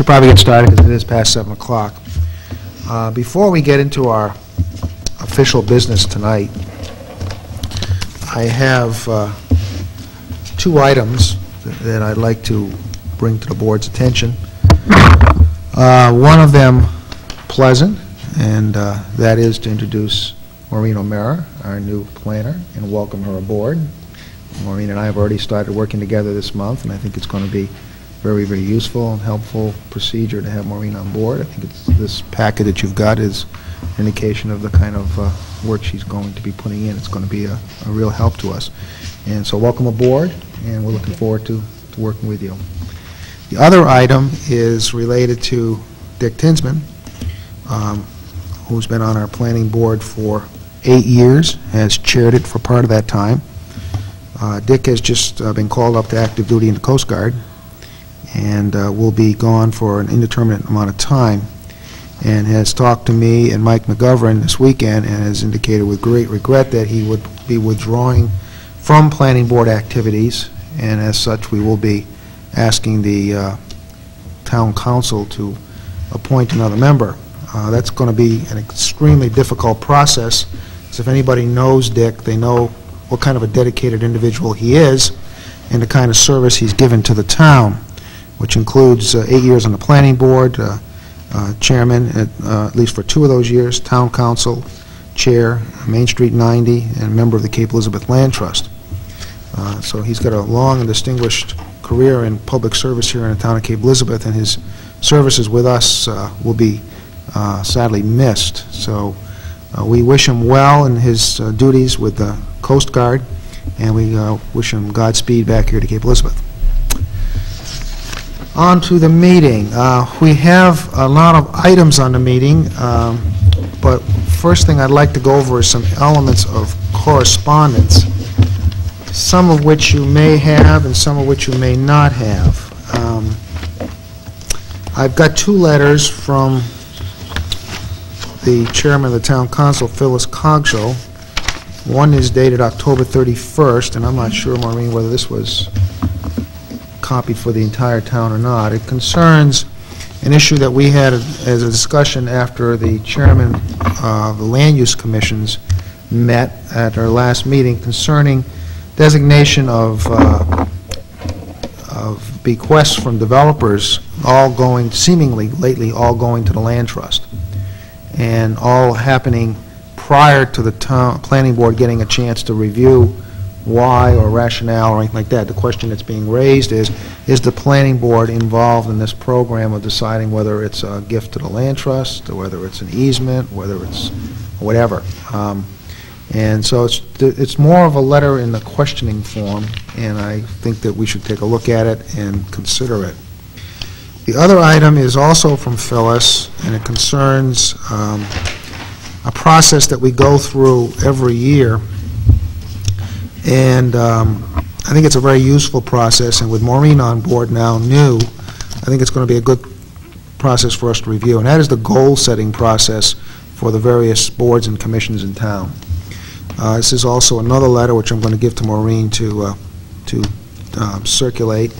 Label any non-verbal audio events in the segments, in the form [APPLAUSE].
Should probably get started because it is past 7 o'clock. Uh, Before we get into our official business tonight, I have uh, two items that I'd like to bring to the board's attention. Uh, One of them pleasant, and uh, that is to introduce Maureen O'Meara, our new planner, and welcome her aboard. Maureen and I have already started working together this month, and I think it's going to be very, very useful and helpful procedure to have Maureen on board. I think it's, this packet that you've got is an indication of the kind of uh, work she's going to be putting in. It's going to be a, a real help to us. And so welcome aboard, and we're looking forward to, to working with you. The other item is related to Dick Tinsman, um, who's been on our planning board for eight years, has chaired it for part of that time. Uh, Dick has just uh, been called up to active duty in the Coast Guard, and uh, will be gone for an indeterminate amount of time, and has talked to me and Mike McGovern this weekend, and has indicated with great regret that he would be withdrawing from planning board activities, and as such, we will be asking the uh, town council to appoint another member. Uh, That's going to be an extremely difficult process, because if anybody knows Dick, they know what kind of a dedicated individual he is, and the kind of service he's given to the town, which includes uh, eight years on the planning board, uh, uh, chairman, at uh, at least for two of those years, town council, chair, Main Street 90, and member of the Cape Elizabeth Land Trust. Uh, So he's got a long and distinguished career in public service here in the town of Cape Elizabeth, and his services with us uh, will be sadly missed. So we wish him well in his duties with the Coast Guard, and we wish him Godspeed back here to Cape Elizabeth. On to the meeting. Uh, We have a lot of items on the meeting, um, but first thing I'd like to go over is some elements of correspondence, some of which you may have and some of which you may not have. Um, I've got two letters from the chairman of the town council, Phyllis Cogswell. One is dated October 31st, and I'm not sure, Maureen, whether this was copied for the entire town or not. It concerns an issue that we had as a discussion after the chairman of the Land Use Commissions met at our last meeting concerning designation of, uh, of bequests from developers, all going, seemingly lately, all going to the land trust, and all happening prior to the town, planning board getting a chance to review why or rationale or anything like that. The question that's being raised is, is the planning board involved in this program of deciding whether it's a gift to the land trust, or whether it's an easement, whether it's whatever? Um, And so it's, it's more of a letter in the questioning form, and I think that we should take a look at it and consider it. The other item is also from Phyllis, and it concerns um, a process that we go through every year, and um, I think it's a very useful process, and with Maureen on board now, new, I think it's going to be a good process for us to review, and that is the goal-setting process for the various boards and commissions in town. Uh, This is also another letter which I'm going to give to Maureen to, uh, to um, circulate,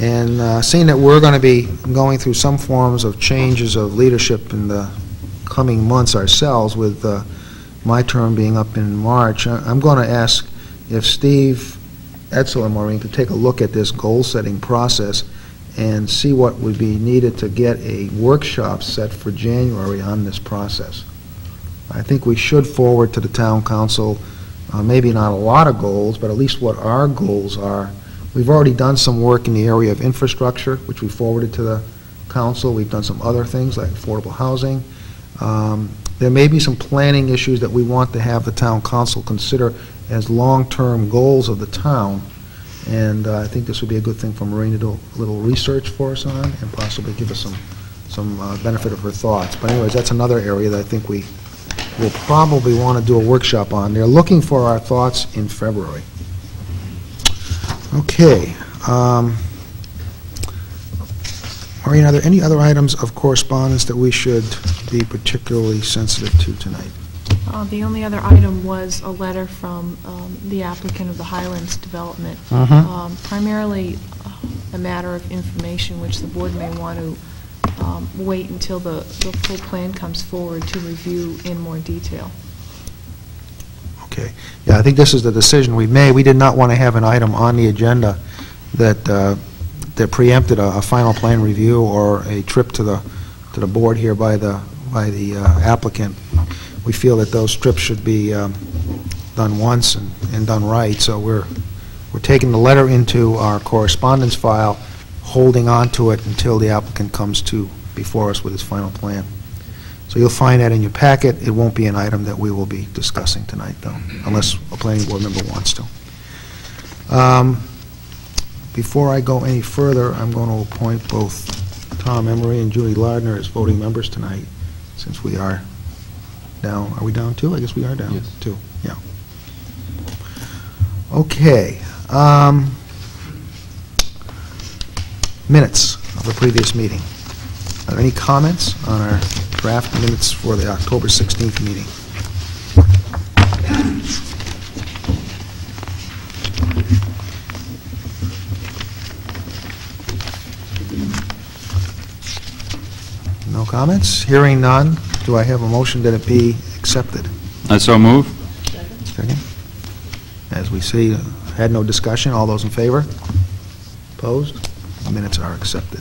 and uh, seeing that we're going to be going through some forms of changes of leadership in the coming months ourselves, with uh, my term being up in March, I- I'm going to ask if Steve Etzel and Maureen could take a look at this goal-setting process and see what would be needed to get a workshop set for January on this process. I think we should forward to the town council, uh, maybe not a lot of goals, but at least what our goals are. We've already done some work in the area of infrastructure, which we forwarded to the council. We've done some other things like affordable housing. Um, There may be some planning issues that we want to have the town council consider as long-term goals of the town, and uh, I think this would be a good thing for Maureen to do a little research for us on, and possibly give us some, some uh, benefit of her thoughts. But anyways, that's another area that I think we will probably want to do a workshop on. They're looking for our thoughts in February. Okay. um, Maureen, are there any other items of correspondence that we should be particularly sensitive to tonight? Uh, The only other item was a letter from um, the applicant of the Highlands Development. Mhm. Um, Primarily uh, a matter of information which the board may want to um, wait until the, the full plan comes forward to review in more detail. Okay. Yeah, I think this is the decision we made. We did not want to have an item on the agenda that, uh, that preempted a, a final plan review or a trip to the, to the board here by the, by the uh, applicant. We feel that those trips should be um, done once and, and done right, so we're, we're taking the letter into our correspondence file, holding on to it until the applicant comes to, before us with his final plan. So you'll find that in your packet. It won't be an item that we will be discussing tonight, though, unless a planning board member wants to. Um, Before I go any further, I'm going to appoint both Tom Emery and Judy Lardner as voting members tonight, since we are down, are we down two? I guess we are down Yes. two, yeah. Okay. um, Minutes of the previous meeting. Are there any comments on our draft minutes for the October 16th meeting? Comments? Hearing none, do I have a motion that it be accepted? I so move. Second. As we see, uh, had no discussion, all those in favor? Opposed? Minutes are accepted.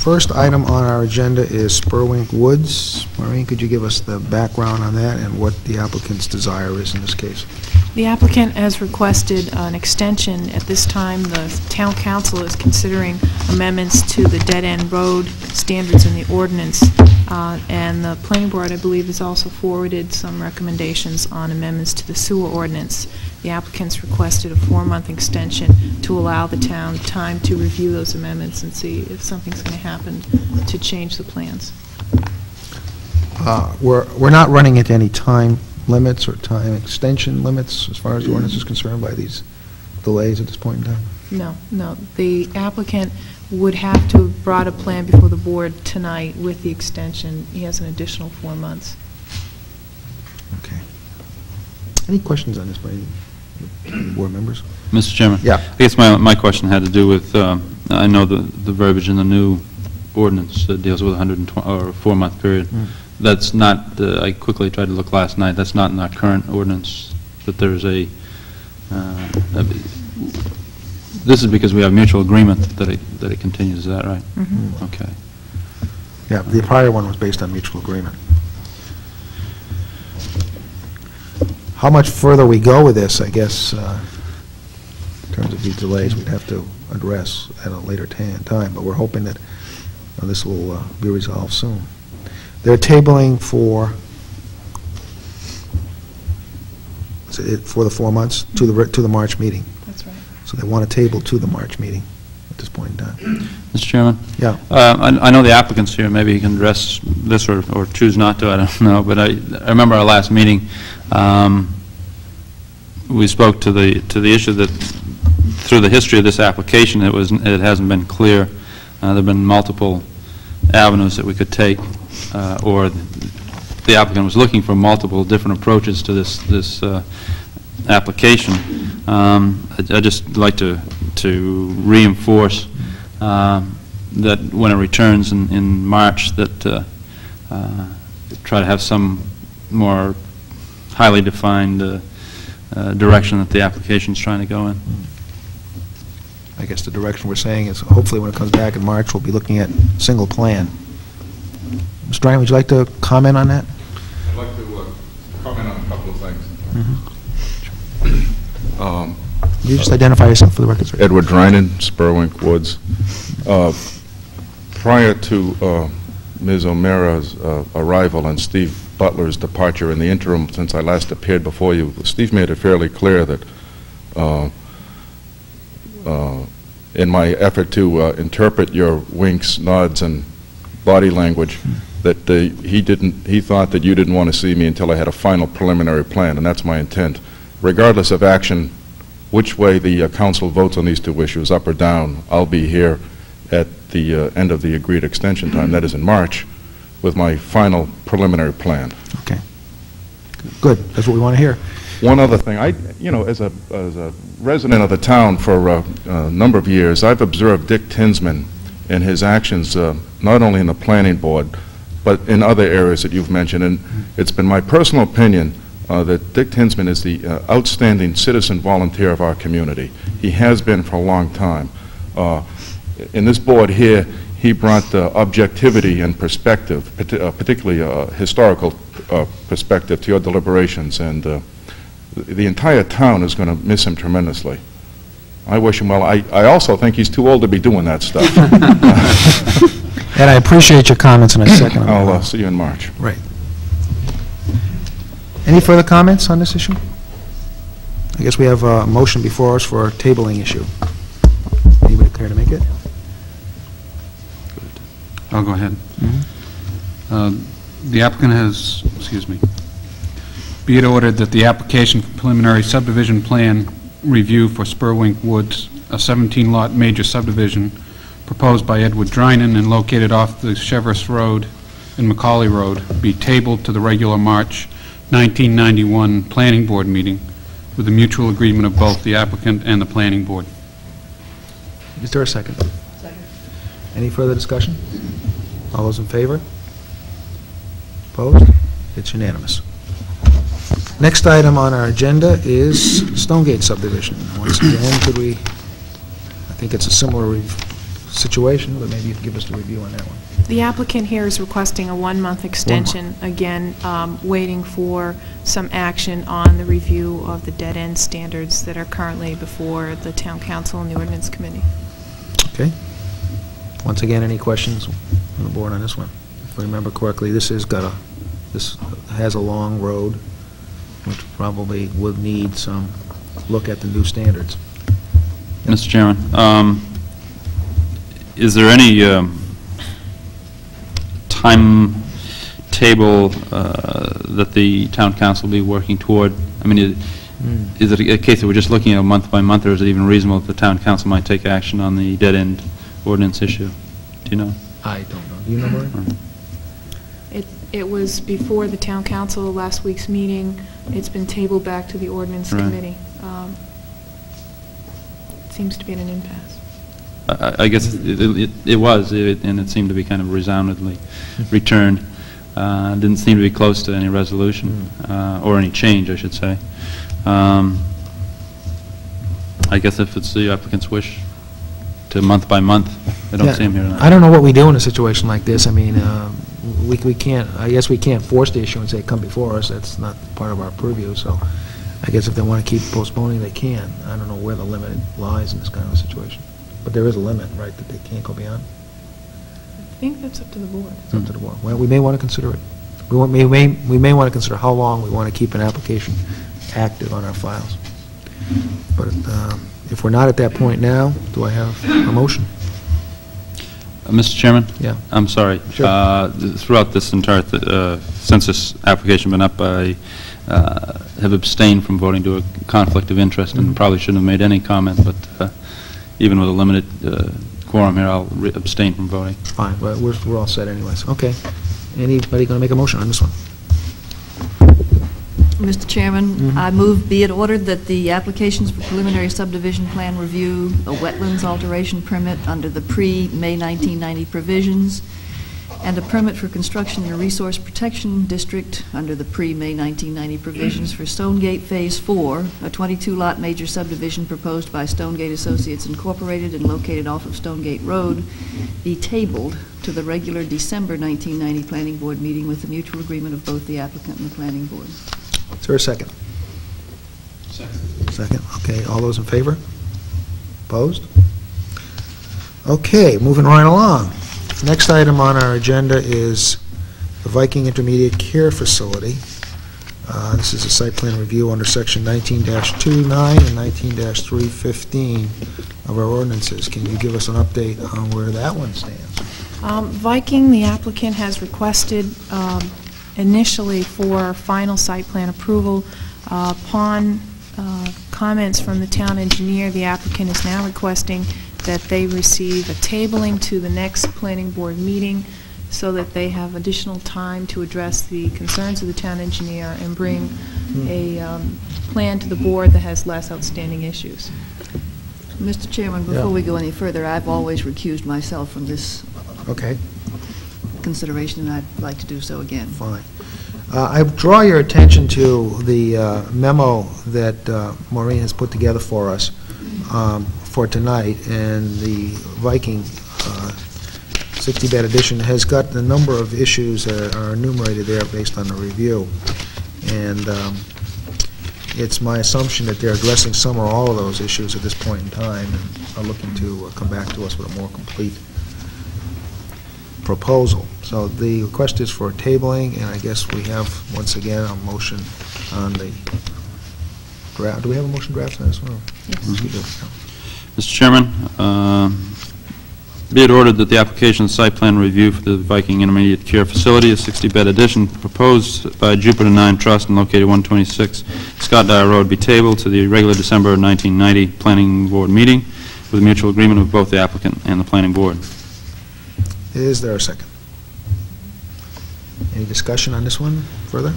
First item on our agenda is Spurwink Woods. Maureen, could you give us the background on that and what the applicant's desire is in this case? The applicant has requested an extension. At this time, the town council is considering amendments to the dead-end road standards in the ordinance, uh, and the planning board, I believe, has also forwarded some recommendations on amendments to the sewer ordinance. The applicant's requested a four-month extension to allow the town time to review those amendments and see if something's going to happen to change the plans. Uh, We're we're not running into any time limits or time extension limits as far as the ordinance is concerned by these delays at this point in time? No, no. The applicant would have to have brought a plan before the board tonight with the extension. He has an additional four months. Okay. Any questions on this by any any board members? Mr. Chairman? Yeah. I guess my, my question had to do with, um, I know the, the verbiage in the new ordinance that deals with a 120, or a four-month period. Mm. That's not, uh, I quickly tried to look last night, that's not in our current ordinance, that there's a, uh, a- this is because we have mutual agreement that it, that it continues, is that right? Mhm. Okay. Yeah, the prior one was based on mutual agreement. How much further we go with this, I guess, uh, in terms of these delays, we'd have to address at a later ta- time, but we're hoping that uh, this will uh, be resolved soon. They're tabling for, is it for the four months, to the, to the March meeting. That's right. So they want to table to the March meeting at this point in time. Mr. Chairman? Yeah. Uh, I I know the applicant's here, maybe he can address this or or choose not to, I don't [LAUGHS] know, but I I remember our last meeting, um, we spoke to the, to the issue that through the history of this application, it was, it hasn't been clear. Uh, There've been multiple avenues that we could take, uh, or the applicant was looking for multiple different approaches to this, this uh, application. Um, I'd I'd just like to, to reinforce um, that when it returns in, in March, that uh, uh, try to have some more highly defined uh, uh, direction that the application is trying to go in. I guess the direction we're saying is hopefully when it comes back in March, we'll be looking at single plan. Mr. Ryan, would you like to comment on that? I'd like to uh, comment on a couple of things. Mm-hmm. Um, you just identify yourself for the record, sir? Edward Drinan, Spurwink Woods. Uh, Prior to uh, Ms. O'Meara's uh, arrival and Steve Butler's departure in the interim since I last appeared before you, Steve made it fairly clear that uh, uh, in my effort to uh, interpret your winks, nods, and body language, that uh, he didn't, he thought that you didn't want to see me until I had a final preliminary plan, and that's my intent. Regardless of action, which way the uh, council votes on these two issues, up or down, I'll be here at the uh, end of the agreed extension time, that is in March, with my final preliminary plan. Okay. Good, that's what we want to hear. One other thing, I, you know, as a, as a resident of the town for uh, a number of years, I've observed Dick Tinsman in his actions, uh, not only in the planning board, but in other areas that you've mentioned. And it's been my personal opinion uh, that Dick Tinsman is the uh, outstanding citizen volunteer of our community. He has been for a long time. Uh, In this board here, he brought uh, objectivity and perspective, uh, particularly uh, historical perspective to your deliberations, and the entire town is going to miss him tremendously. I wish him well. I I also think he's too old to be doing that stuff. [LAUGHS] And I appreciate your comments, and I second them. I'll uh, see you in March. Right. Any further comments on this issue? I guess we have a motion before us for a tabling issue. Anybody care to make it? I'll go ahead. Mhm. Uh, The applicant has, excuse me, be it ordered that the application for preliminary subdivision plan review for Spurwink Woods, a 17-lot major subdivision proposed by Edward Drinan and located off the Cheverus Road and Macaulay Road, be tabled to the regular March 1991 Planning Board meeting with the mutual agreement of both the applicant and the Planning Board. Is there a second? Second. Any further discussion? All those in favor? Opposed? It's unanimous. Next item on our agenda is Stonegate subdivision. Once again, could we, I think it's a similar re- situation, but maybe you could give us the review on that one. The applicant here is requesting a one-month extension, again, um, waiting for some action on the review of the dead-end standards that are currently before the Town Council and the Ordinance Committee. Okay? Once again, any questions on the board on this one? If I remember correctly, this has got a, this has a long road, which probably would need some look at the new standards. Mr. Chairman, um, is there any um, timetable uh, that the town council will be working toward? I mean, i- Hmm. is it a case that we're just looking at month by month, or is it even reasonable that the town council might take action on the dead-end ordinance issue? Do you know? I don't know. Do you know, Marie? It it was before the Town Council last week's meeting. It's been tabled back to the Ordinance Right. Committee. Um, Seems to be at an impasse. I- I I guess it- it it was, it- and it seemed to be kind of resoundingly [LAUGHS] returned. Uh, Didn't seem to be close to any resolution, uh, or any change, I should say. Um, I guess if it's the applicant's wish to month by month, I don't Yeah, see him here tonight. I don't know what we do in a situation like this. I mean, um, we we can't, I guess we can't force the issue and say, come before us. That's not part of our purview, so I guess if they want to keep postponing, they can. I don't know where the limit lies in this kind of a situation. But there is a limit, right, that they can't go beyond? I think that's up to the board. It's up to the board. Well, we may want to consider it. We want- we may, we may want to consider how long we want to keep an application active on our files. But um, if we're not at that point now, do I have a motion? Uh, Mr. Chairman? Yeah. I'm sorry. Sure. Uh, th- Throughout this entire, th- uh, since this application been up, I uh, have abstained from voting due to a conflict of interest, Mhm. and probably shouldn't have made any comment, but uh, even with a limited uh, quorum here, I'll re- abstain from voting. Fine, but we're, we're all set anyways. Okay. Anybody going to make a motion on this one? Mr. Chairman, Mhm. I move be it ordered that the applications for preliminary subdivision plan review, a wetlands alteration permit under the pre-May 1990 provisions, and a permit for construction in a resource protection district under the pre-May 1990 provisions for Stonegate Phase 4, a 22-lot major subdivision proposed by Stonegate Associates Incorporated and located off of Stonegate Road, be tabled to the regular December 1990 Planning Board meeting with the mutual agreement of both the applicant and the Planning Board. Is there a second? Second, Second, okay, all those in favor? Opposed? Okay, moving right along. Next item on our agenda is the Viking Intermediate Care Facility. Uh, This is a site plan review under section 19-29 and 19-315 of our ordinances. Can you give us an update on where that one stands? Um, Viking, the applicant has requested um, initially for final site plan approval. Uh, Upon uh, comments from the town engineer, the applicant is now requesting that they receive a tabling to the next planning board meeting so that they have additional time to address the concerns of the town engineer and bring a um, plan to the board that has less outstanding issues. Mr. Chairman, Yeah. before we go any further, I've always recused myself from this Okay, consideration, and I'd like to do so again. fine. Uh, I draw your attention to the uh, memo that uh, Maureen has put together for us um, for tonight, and the Viking 60-bed edition has got a number of issues that are enumerated there based on the review. And um, it's my assumption that they're addressing some or all of those issues at this point in time, and are looking to uh, come back to us with a more complete proposal. So the request is for tabling, and I guess we have, once again, a motion on the draft. Do we have a motion draft on this one? Yes. We do. Mr. Chairman, um, be it ordered that the application site plan review for the Viking Intermediate Care Facility, a 60-bed addition proposed by Jupiter 9 Trust and located 126 Scott Dyer Road, be tabled to the regular December 1990 Planning Board meeting with mutual agreement of both the applicant and the planning board. Is there a second? Any discussion on this one further?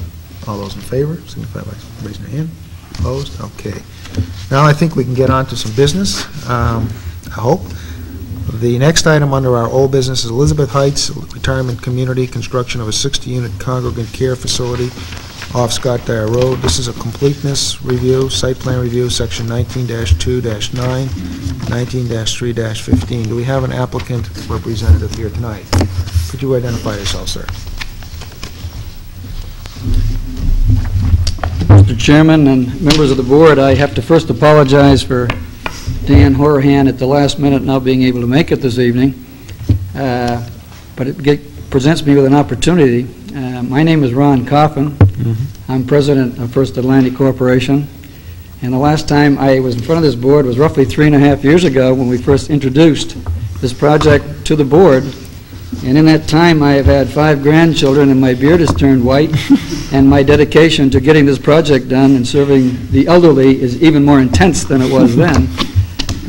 All those in favor, signify by raising your hand. Opposed? Okay. Now I think we can get on to some business, um, I hope. The next item under our old business is Elizabeth Heights Retirement Community, construction of a 60-unit congregate care facility off Scott Dyer Road. This is a completeness review, site plan review, section 19-2-9, 19-3-15. Do we have an applicant representative here tonight? Could you identify yourself, sir? Mr. Chairman and members of the board, I have to first apologize for Dan Horahan at the last minute not being able to make it this evening, Uh, but it get- presents me with an opportunity. Uh, My name is Ron Coffin. I'm president of First Atlantic Corporation, and the last time I was in front of this board was roughly three and a half years ago when we first introduced this project to the board, and in that time, I have had five grandchildren, and my beard has turned white, [LAUGHS] and my dedication to getting this project done and serving the elderly is even more intense than it was then. [LAUGHS]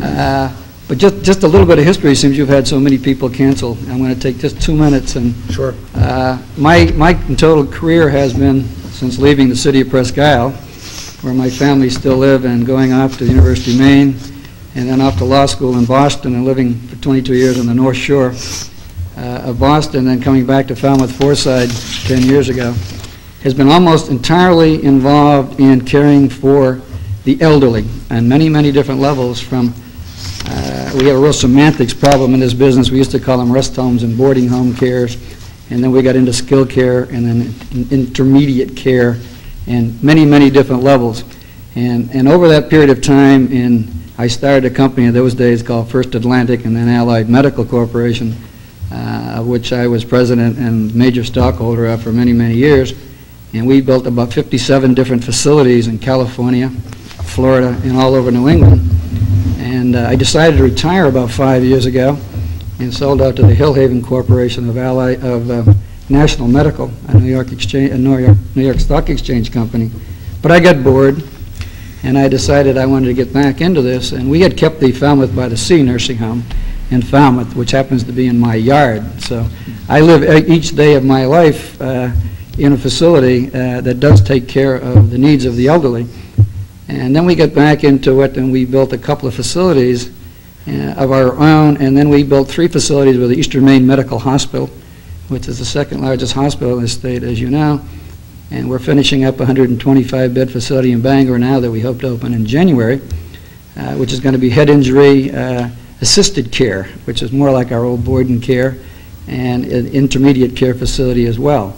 Uh, But just, just a little bit of history, since you've had so many people cancel. I'm going to take just two minutes, and Sure. uh, my, my total career has been, since leaving the city of Presque Isle, where my family still live, and going off to the University of Maine, and then off to law school in Boston, and living for 22 years on the North Shore uh, of Boston, then coming back to Falmouth Foreside 10 years ago, has been almost entirely involved in caring for the elderly on many, many different levels, from uh, we have a real semantics problem in this business. We used to call them rest homes and boarding home cares, and then we got into skill care and then in- intermediate care and many, many different levels. And, and over that period of time, in, I started a company in those days called First Atlantic and then Allied Medical Corporation, uh, of which I was president and major stockholder of for many, many years. And we built about 57 different facilities in California, Florida, and all over New England. And uh, I decided to retire about five years ago and sold out to the Hillhaven Corporation of Ally, of uh, National Medical, a New York Exchange, a New York, New York Stock Exchange company. But I got bored, and I decided I wanted to get back into this, and we had kept the Falmouth by the Sea nursing home in Falmouth, which happens to be in my yard. So I live each day of my life uh, in a facility uh, that does take care of the needs of the elderly. And then we got back into it, and we built a couple of facilities uh, of our own, and then we built three facilities with the Eastern Maine Medical Hospital, which is the second largest hospital in the state, as you know. And we're finishing up a 125-bed facility in Bangor now that we hope to open in January, uh, which is going to be head injury uh, assisted care, which is more like our old boarding care, and an intermediate care facility as well.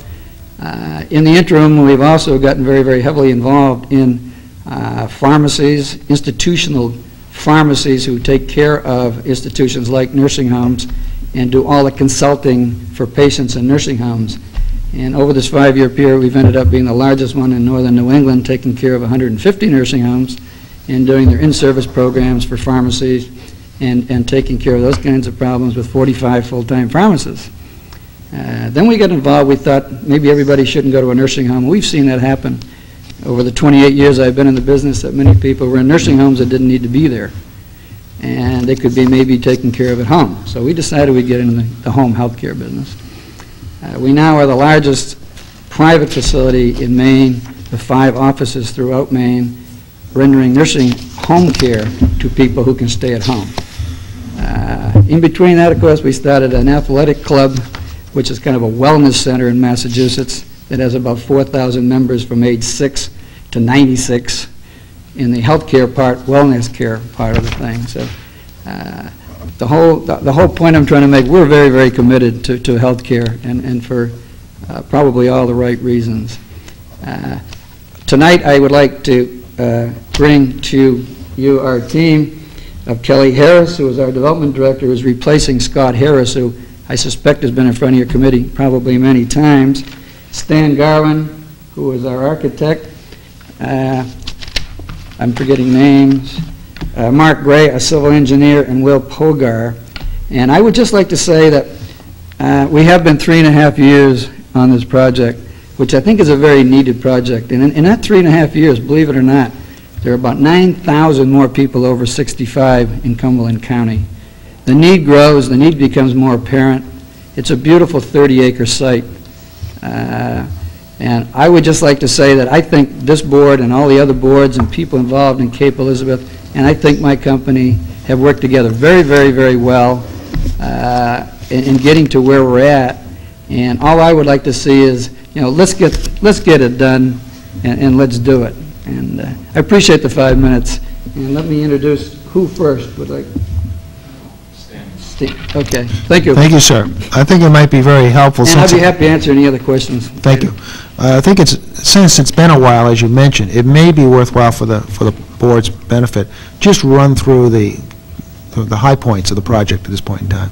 Uh, In the interim, we've also gotten very, very heavily involved in uh, pharmacies, institutional pharmacies who take care of institutions like nursing homes and do all the consulting for patients in nursing homes. And over this five-year period, we've ended up being the largest one in northern New England, taking care of 150 nursing homes and doing their in-service programs for pharmacies and, and taking care of those kinds of problems with 45 full-time pharmacists. Uh, Then we got involved, we thought maybe everybody shouldn't go to a nursing home. We've seen that happen over the 28 years I've been in the business, that many people were in nursing homes that didn't need to be there. And they could be maybe taken care of at home. So we decided we'd get into the the home health care business. Uh, We now are the largest private facility in Maine, with five offices throughout Maine, rendering nursing home care to people who can stay at home. Uh, In between that, of course, we started an athletic club, which is kind of a wellness center in Massachusetts that has about 4,000 members from age 6 to 96 in the healthcare part, wellness care part of the thing. So uh, the whole, the the whole point I'm trying to make, we're very, very committed to, to healthcare and, and for uh, probably all the right reasons. Uh, Tonight, I would like to uh, bring to you our team of Kelly Harris, who is our development director, is replacing Scott Harris, who I suspect has been in front of your committee probably many times. Stan Garland, who is our architect. Uh, I'm forgetting names. Uh, Mark Gray, a civil engineer, and Will Pogar. And I would just like to say that uh, we have been three and a half years on this project, which I think is a very needed project. And in in that three and a half years, believe it or not, there are about 9,000 more people over 65 in Cumberland County. The need grows, the need becomes more apparent. It's a beautiful 30-acre site. Uh, And I would just like to say that I think this board and all the other boards and people involved in Cape Elizabeth, and I think my company, have worked together very, very, very well uh, in in getting to where we're at. And all I would like to see is, you know, let's get, let's get it done, and and let's do it. And uh, I appreciate the five minutes. And let me introduce, who first would like? Okay, thank you. Thank you, sir. I think it might be very helpful And I'd since... be happy to answer any other questions. Thank you. Uh, I think it's, since it's been a while, as you mentioned, it may be worthwhile for the, for the board's benefit, just run through the, the high points of the project at this point in time.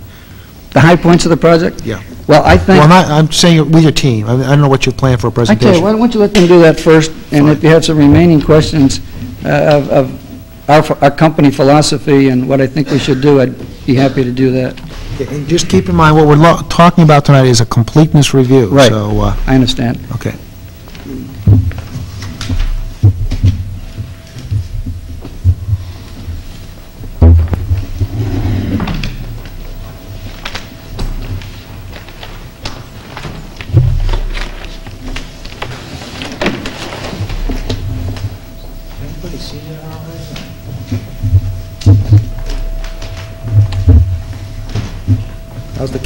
The high points of the project? Yeah. Well, I think... Well, not, I'm saying with your team. I I don't know what you plan for a I tell you, presentation. why don't you let them do that first, and if you have some remaining questions uh, of of our our company philosophy and what I think we should do, I'd be happy to do that. And just keep in mind, what we're lo- talking about tonight is a completeness review. Right. So, uh, I understand. okay.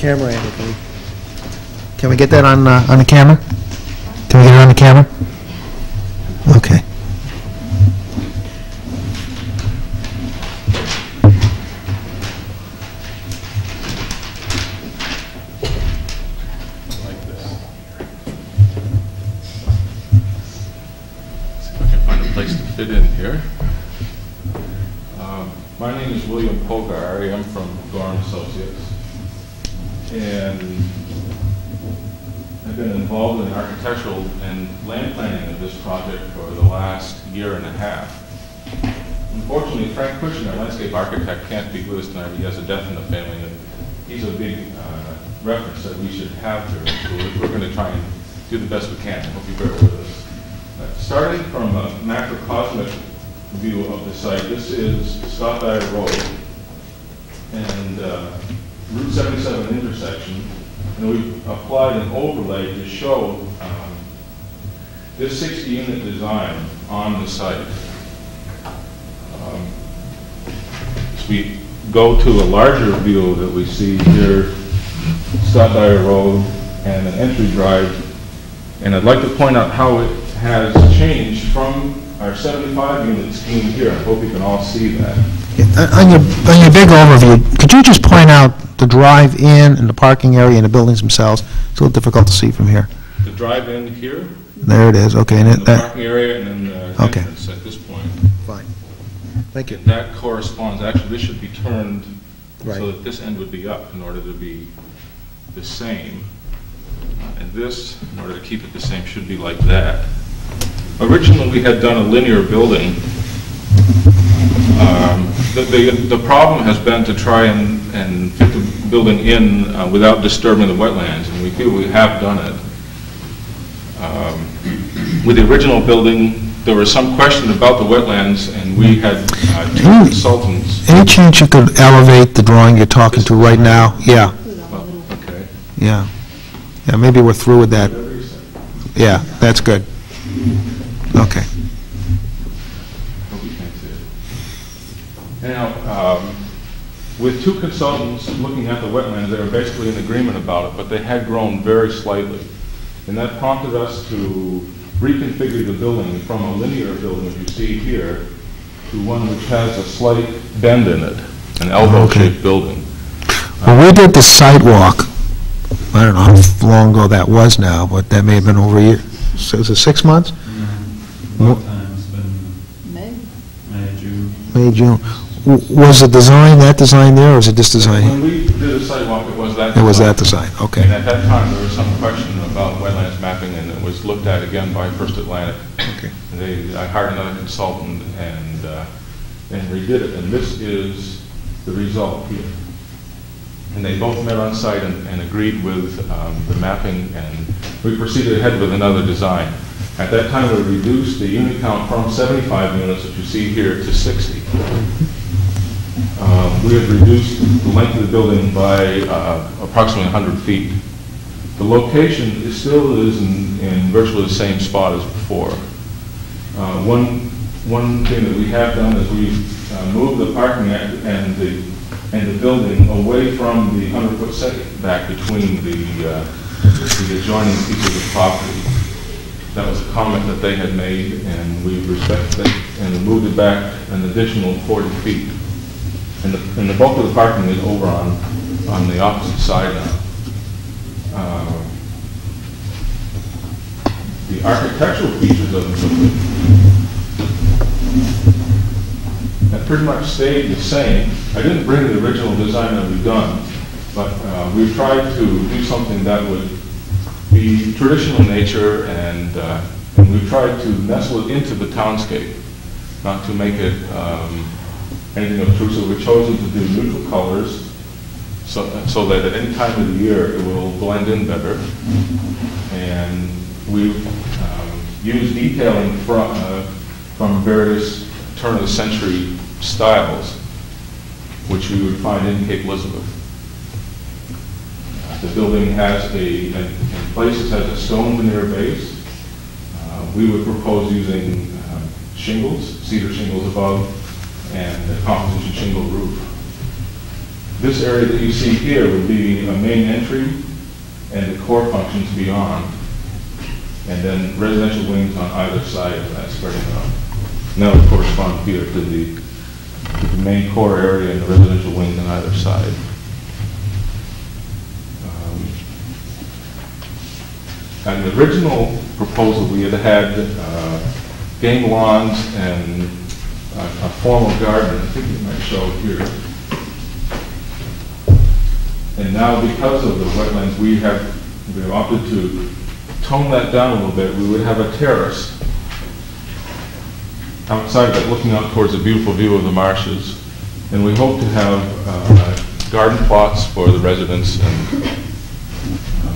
Camera angle? Can we, can we get that on, uh, on the camera? Can we get it on the camera? On the site. Um, As we go to a larger view that we see here, Scott Dyer Road and an entry drive and I'd like to point out how it has changed from our 75-unit scheme here. I hope you can all see that. On your, on your big overview, could you just point out the drive-in and the parking area and the buildings themselves? It's a little difficult to see from here. The drive-in here, There it is, okay, and the it, that, parking area, and then the Okay. entrance at this point. fine. Thank you. And that corresponds, actually, this should be turned Right. so that this end would be up in order to be the same. Uh, And this, in order to keep it the same, should be like that. Originally, we had done a linear building. Um, The, the the problem has been to try and, and fit the building in uh, without disturbing the wetlands, and we feel we have done it. Um, With the original building, there was some question about the wetlands, and we had uh, two consultants. Any chance you could elevate the drawing you're talking to right now? Yeah, Well, Okay. yeah. Yeah, maybe we're through with that. Yeah, that's good. Okay. Now, um, with two consultants looking at the wetlands, they were basically in agreement about it, but they had grown very slightly. And that prompted us to reconfigure the building from a linear building, as you see here, to one which has a slight bend in it, an elbow-shaped building. When we did the site walk, I don't know how long ago that was now, but that may have been over a year, so is it six months? Long time, it's been May? May, June. May, June. Was the design, that design there, or was it this design? When we did the site walk, it was that. It was design. that design, And okay. at that time, there was some question about wetlands mapping, and it was looked at again by First Atlantic. Okay. They, I hired another consultant and, uh, and redid it, and this is the result here. And they both met on site and, and agreed with um, the mapping, and we proceeded ahead with another design. At that time, we reduced the unit count from 75 units, that you see here, to 60. Um, We have reduced the length of the building by uh, approximately 100 feet. The location is still is in in virtually the same spot as before. Uh, One, one thing that we have done is we've uh, moved the parking and and the, and the building away from the 100-foot setback between the, uh, the adjoining pieces of property. That was a comment that they had made, and we respected it, and moved it back an additional 40 feet. And the, and the bulk of the parking is over on, on the opposite side now. Uh, The architectural features of the building have pretty much stayed the same. I didn't bring the original design that we've done, but uh, we've tried to do something that would be traditional in nature, and, uh, and we've tried to nestle it into the townscape, not to make it um, anything obtrusive. We've chosen to do neutral colors, so, so that at any time of the year, it will blend in better. And we've um, used detailing from, uh, from various turn-of-the-century styles, which you would find in Cape Elizabeth. The building has a, in in places has a stone veneer base. Uh, We would propose using uh, shingles, cedar shingles above, and the composition shingle roof. This area that you see here would be a main entry and the core functions beyond, and then residential wings on either side of that spreading out. That would correspond here to the, to the main core area and the residential wings on either side. Um, And the original proposal, we had had uh, game lawns and a formal garden, I think it might show here. And now, because of the wetlands, we have, we opted to tone that down a little bit. We would have a terrace outside of it, looking out towards a beautiful view of the marshes. And we hope to have uh, garden plots for the residents and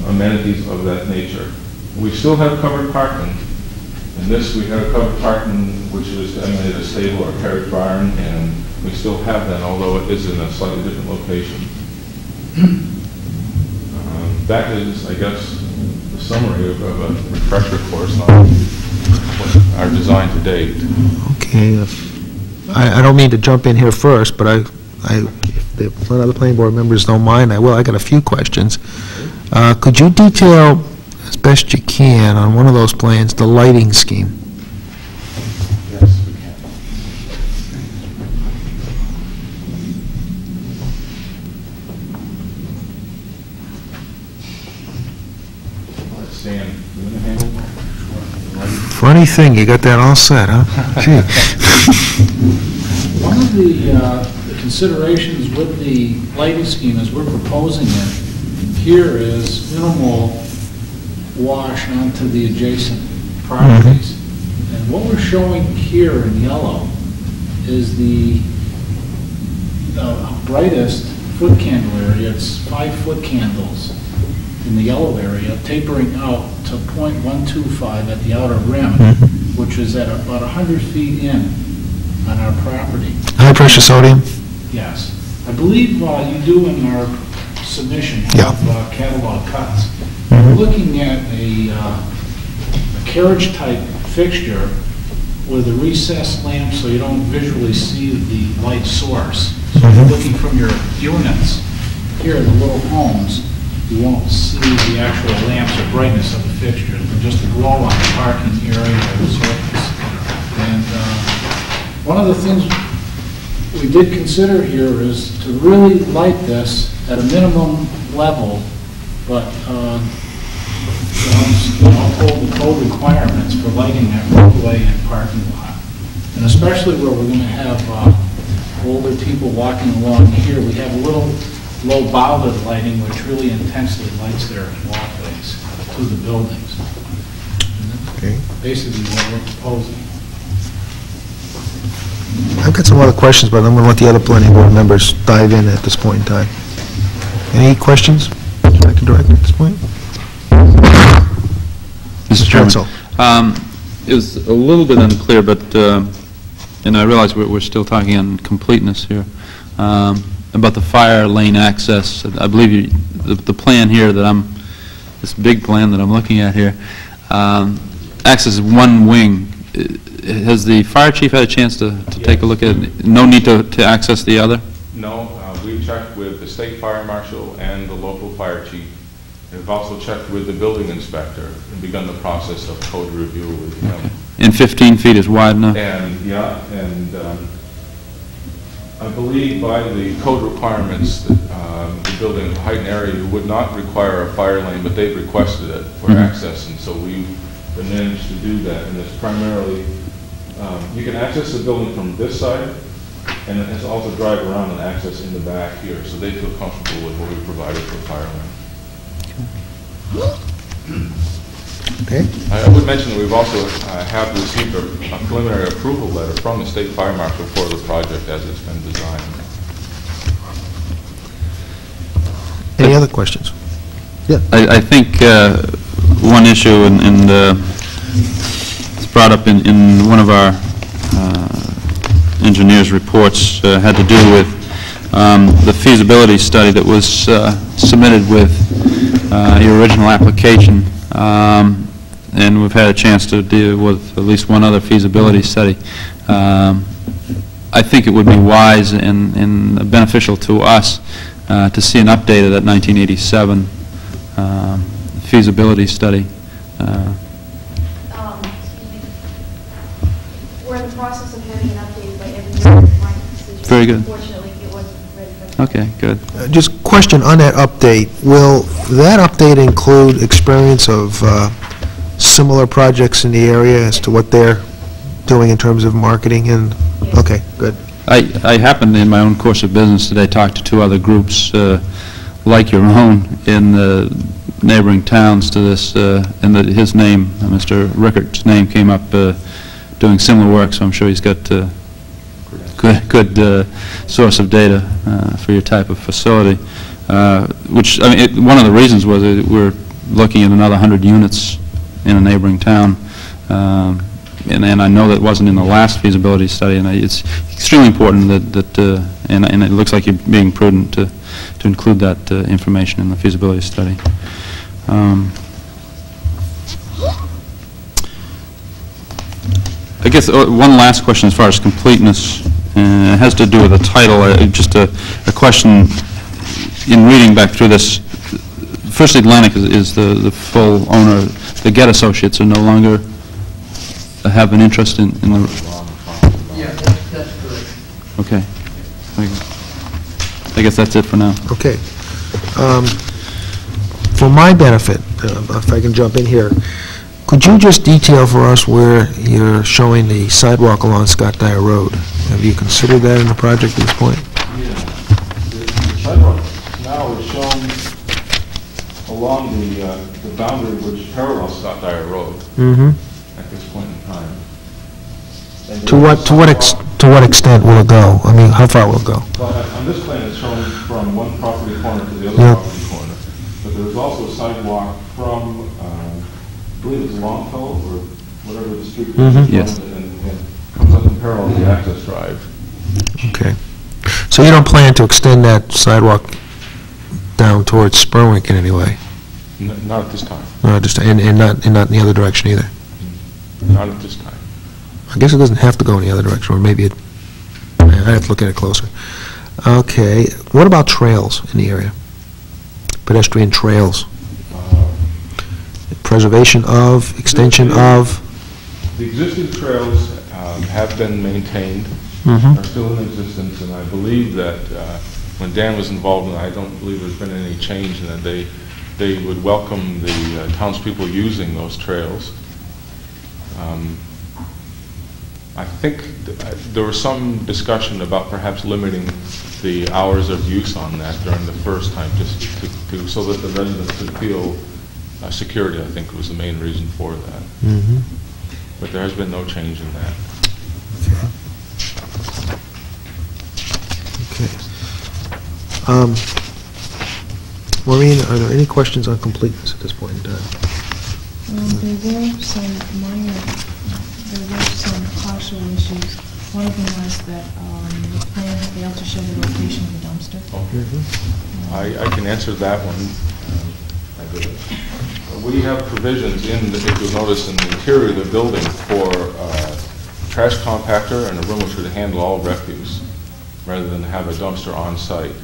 amenities of that nature. We still have covered parking. In this, we have covered parking, which was emanate a stable or carriage barn, and we still have that, although it is in a slightly different location. Um, That is, I guess, the summary of of a refresher course on our design to date. Okay, if- I, I don't mean to jump in here first, but I, I, if the other planning board members don't mind, I will, I got a few questions. Uh, Could you detail, best you can, on one of those plans, the lighting scheme? Yes, we can. Let's. You want to handle? Funny thing, you got that all set, huh? [LAUGHS] Gee. One of the uh, the considerations with the lighting scheme as we're proposing it here is minimal wash onto the adjacent properties. And what we're showing here in yellow is the uh, brightest foot candle area. It's five foot candles in the yellow area tapering out to .125 at the outer rim, which is at about 100 feet in on our property. High-pressure sodium? Yes. I believe uh, you do in our submission Yeah. have uh, catalog cuts. We're looking at a uh, a carriage-type fixture with a recessed lamp so you don't visually see the light source. So if you're looking from your units, here in the little homes, you won't see the actual lamps or brightness of the fixture, but just the glow on the parking area or the surface. And uh, one of the things we did consider here is to really light this at a minimum level, but uh, you know, uphold the code requirements for lighting that roadway and parking lot. And especially where we're going to have uh, older people walking along here, we have a little low bollard lighting which really intensely lights their walkways to the buildings. Okay. Basically what we're proposing. I've got some other questions, but I'm going to let the other planning board members dive in at this point in time. Any questions I can direct at this point? Mr. Chairman. Counsel. Um, It was a little bit unclear, but, uh, and I realize we're we're still talking on completeness here, um, about the fire lane access. I believe you, the the plan here that I'm, this big plan that I'm looking at here, um, accesses one wing. I- Has the fire chief had a chance to to take a look at it? No need to to access the other? No, uh, we've checked with the state fire marshal and the local fire chief. We've also checked with the building inspector and begun the process of code review with him. And 15 feet is wide enough? And, yeah, and um, I believe by the code requirements, that um, the building height and area would not require a fire lane, but they've requested it for Mhm. access, and so we've managed to do that. And it's primarily, um, you can access the building from this side, and it has also drive around and access in the back here, so they feel comfortable with what we provided for firemen. Okay? I I would mention that we've also uh, have received a a preliminary approval letter from the state fire marshal for the project as it's been designed. Any other questions? I, I think uh, one issue, and- and uh, it's brought up in, in one of our uh, engineers' reports, uh, had to do with um, the feasibility study that was uh, submitted with uh, your original application, Um, and we've had a chance to deal with at least one other feasibility study. Um, I think it would be wise and and beneficial to us uh, to see an update of that 1987 um, feasibility study. Uh, Um, excuse me. We're in the process of having it updated by every year of my decision. Very good. Unfortunately, it wasn't ready for the... Okay, good. Uh, Just question on that update, will that update include experience of uh, similar projects in the area as to what they're doing in terms of marketing and, Yes. okay, good. I I happened, in my own course of business today, talk to two other groups uh, like your own in the neighboring towns to this, uh, and that his name, uh, Mr. Rickards' name came up uh, doing similar work, so I'm sure he's got uh, good good uh, source of data uh, for your type of facility, Uh, which, I mean, it- one of the reasons was that we're looking at another 100 units in a neighboring town, Um, and and I know that wasn't in the last feasibility study, and I- it's extremely important that, that, uh, and and it looks like you're being prudent to to include that uh, information in the feasibility study. Um, I guess one last question as far as completeness, uh, it has to do with the title, Uh, just a a question, in reading back through this, First Atlantic is- is the the full owner, the Get Associates are no longer have an interest in in the... Yeah, that's correct. Okay. I guess that's it for now. Okay. Um, For my benefit, uh, if I can jump in here, could you just detail for us where you're showing the sidewalk along Scott Dyer Road? Have you considered that in the project at this point? Yeah. The sidewalk now is shown along the, uh, the boundary which parallels Scott Dyer Road Mm-hmm. at this point in time. And To what, to what, ex- to what extent will it go? I mean, how far will it go? Well, on- on this plan, it's shown from one property corner to the other Yeah. property corner. But there's also a sidewalk from, um, I believe it's Longfellow or whatever the street is. Mhm. Yes. And, and comes up and parallels the access drive. Okay. So you don't plan to extend that sidewalk down towards Spurwink in any way? N- Not at this time, No, just, and, and not, and not in the other direction either? not at this time. I guess it doesn't have to go in the other direction, or maybe it, I'd have to look at it closer. Okay, what about trails in the area? Pedestrian trails, Uh, preservation of, extension of? The existing trails um, have been maintained, Mhm. are still in existence, and I believe that uh, when Dan was involved, and I don't believe there's been any change in that, they, they would welcome the uh, townspeople using those trails. Um, I think th- I- there was some discussion about perhaps limiting the hours of use on that during the first time, just to, to- so that the residents could feel uh, security, I think was the main reason for that. Mhm. But there has been no change in that. Okay. Um, Maureen, are there any questions on completeness at this point in time? Um, There were some minor, there were some partial issues. One of them was that um, the plan failed to show the location of the dumpster. I, I can answer that one. Um, I did it. We have provisions in, the- if you'll notice, in the interior of the building for uh, trash compactor and a room which would handle all refuse, rather than have a dumpster on site.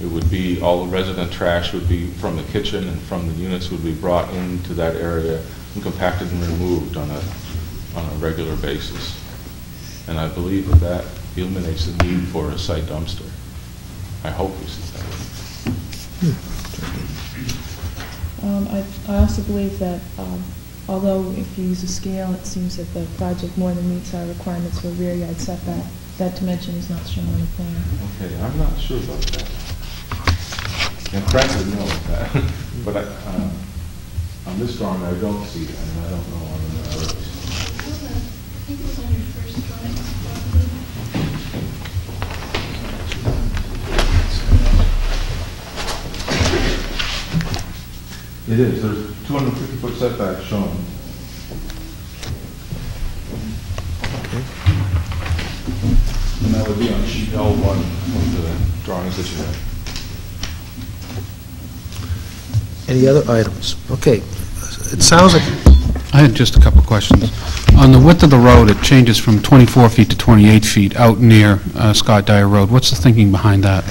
It would be, all the resident trash would be from the kitchen and from the units would be brought into that area and compacted and removed on a, on a regular basis. And I believe that that eliminates the need for a site dumpster. I hope we see that. Um, I I also believe that um, although if you use a scale, it seems that the project more than meets our requirements for rear yard setback. That that dimension is not shown on the plan. Okay, I'm not sure about that. And Frank would know that, [LAUGHS] but I, uh, on this drawing, I don't see that, and I don't know on the others. It is, there's 250-foot setback shown. And that would be on sheet L1 of the drawings that you have. Any other items? Okay, it sounds like, I had just a couple of questions. On the width of the road, it changes from 24 feet to 28 feet out near uh, Scott Dyer Road. What's the thinking behind that?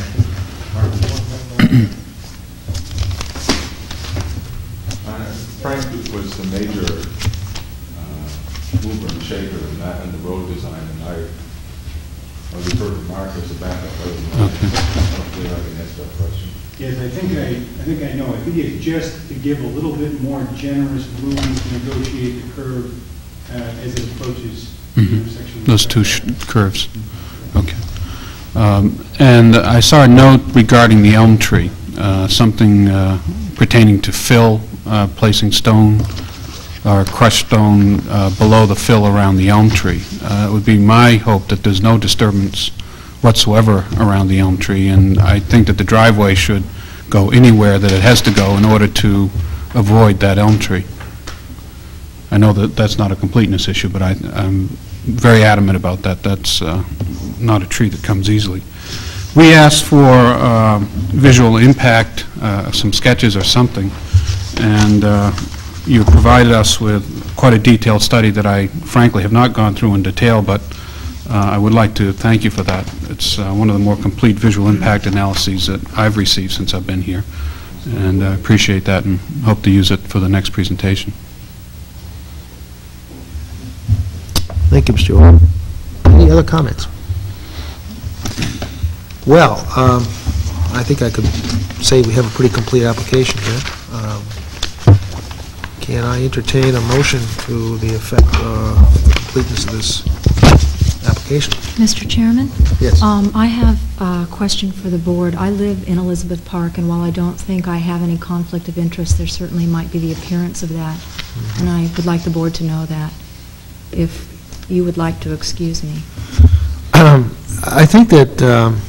[CLEARS THROAT] was the major uh, mover and shaker in that and the road design, and I, I refer to Mark as a backup. other. Okay. Hopefully I can answer that question. Yes, I think I, I think I know. I think it's just to give a little bit more generous room to negotiate the curve uh, as it approaches the Mhm. intersection. Those two sh- curves? Okay. Um, And I saw a note regarding the elm tree, uh, something uh, pertaining to fill, uh, placing stone or crushed stone uh, below the fill around the elm tree. Uh, It would be my hope that there's no disturbance whatsoever around the elm tree, and I think that the driveway should go anywhere that it has to go in order to avoid that elm tree. I know that that's not a completeness issue, but I, I'm very adamant about that. That's uh, not a tree that comes easily. We asked for um, visual impact, uh, some sketches or something, and uh, you provided us with quite a detailed study that I frankly have not gone through in detail, but uh, I would like to thank you for that. It's uh, one of the more complete visual impact analyses that I've received since I've been here, and I appreciate that and hope to use it for the next presentation. thank you, Mr. Orr. Any other comments? Well, um, I think I could say we have a pretty complete application here. Um, Can I entertain a motion to the effect of the completeness of this application? Mr. Chairman? Yes. Um, I have a question for the board. I live in Elizabeth Park, and while I don't think I have any conflict of interest, there certainly might be the appearance of that, and I would like the board to know that, if you would like to excuse me. Um, I think that, um,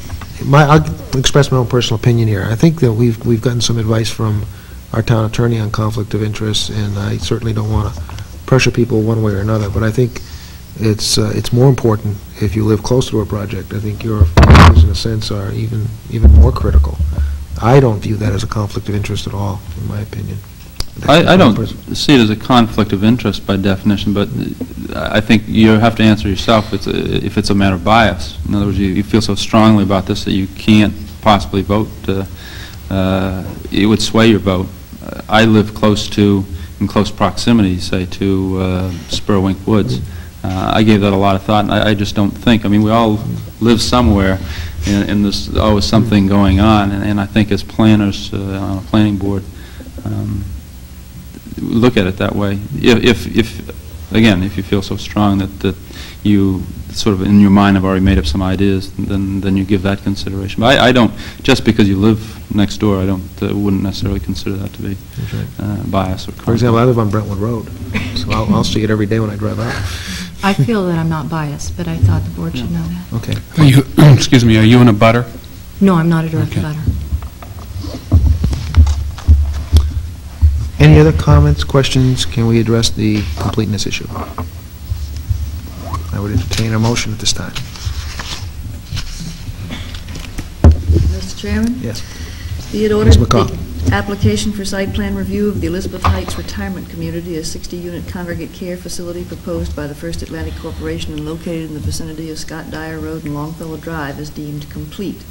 my, I'll express my own personal opinion here. I think that we've, we've gotten some advice from our town attorney on conflict of interest, and I certainly don't want to pressure people one way or another, but I think it's, uh, it's more important if you live close to a project. I think your views, in a sense, are even, even more critical. I don't view that as a conflict of interest at all, in my opinion. I, I don't see it as a conflict of interest by definition, but I think you have to answer yourself it's a- if it's a matter of bias. In other words, you, you feel so strongly about this that you can't possibly vote, uh, uh, it would sway your vote. I live close to, in close proximity, say, to uh, Spurwink Woods. Uh, I gave that a lot of thought, and I, I just don't think, I mean, we all live somewhere, and, and there's always something going on, and, and I think as planners uh, on a planning board, um, look at it that way. If, if, if, again, if you feel so strong that, that you sort of in your mind have already made up some ideas, then, then you give that consideration. But I, I don't, just because you live next door, I don't, uh, wouldn't necessarily consider that to be right. uh, bias or For example, I live on Brentwood Road, so I'll, I'll see it every day when I drive out. I feel that I'm not biased, but I thought the board should know that. Okay. Are you, [CLEARS THROAT] excuse me, are you in a butter? No, I'm not a direct Okay. butter. Any other comments, questions? Can we address the completeness issue? I would entertain a motion at this time. Mr. Chairman? Yes. Be it ordered Ms. that the application for site plan review of the Elizabeth Heights Retirement Community, a 60-unit congregate care facility proposed by the First Atlantic Corporation and located in the vicinity of Scott Dyer Road and Longfellow Drive is deemed complete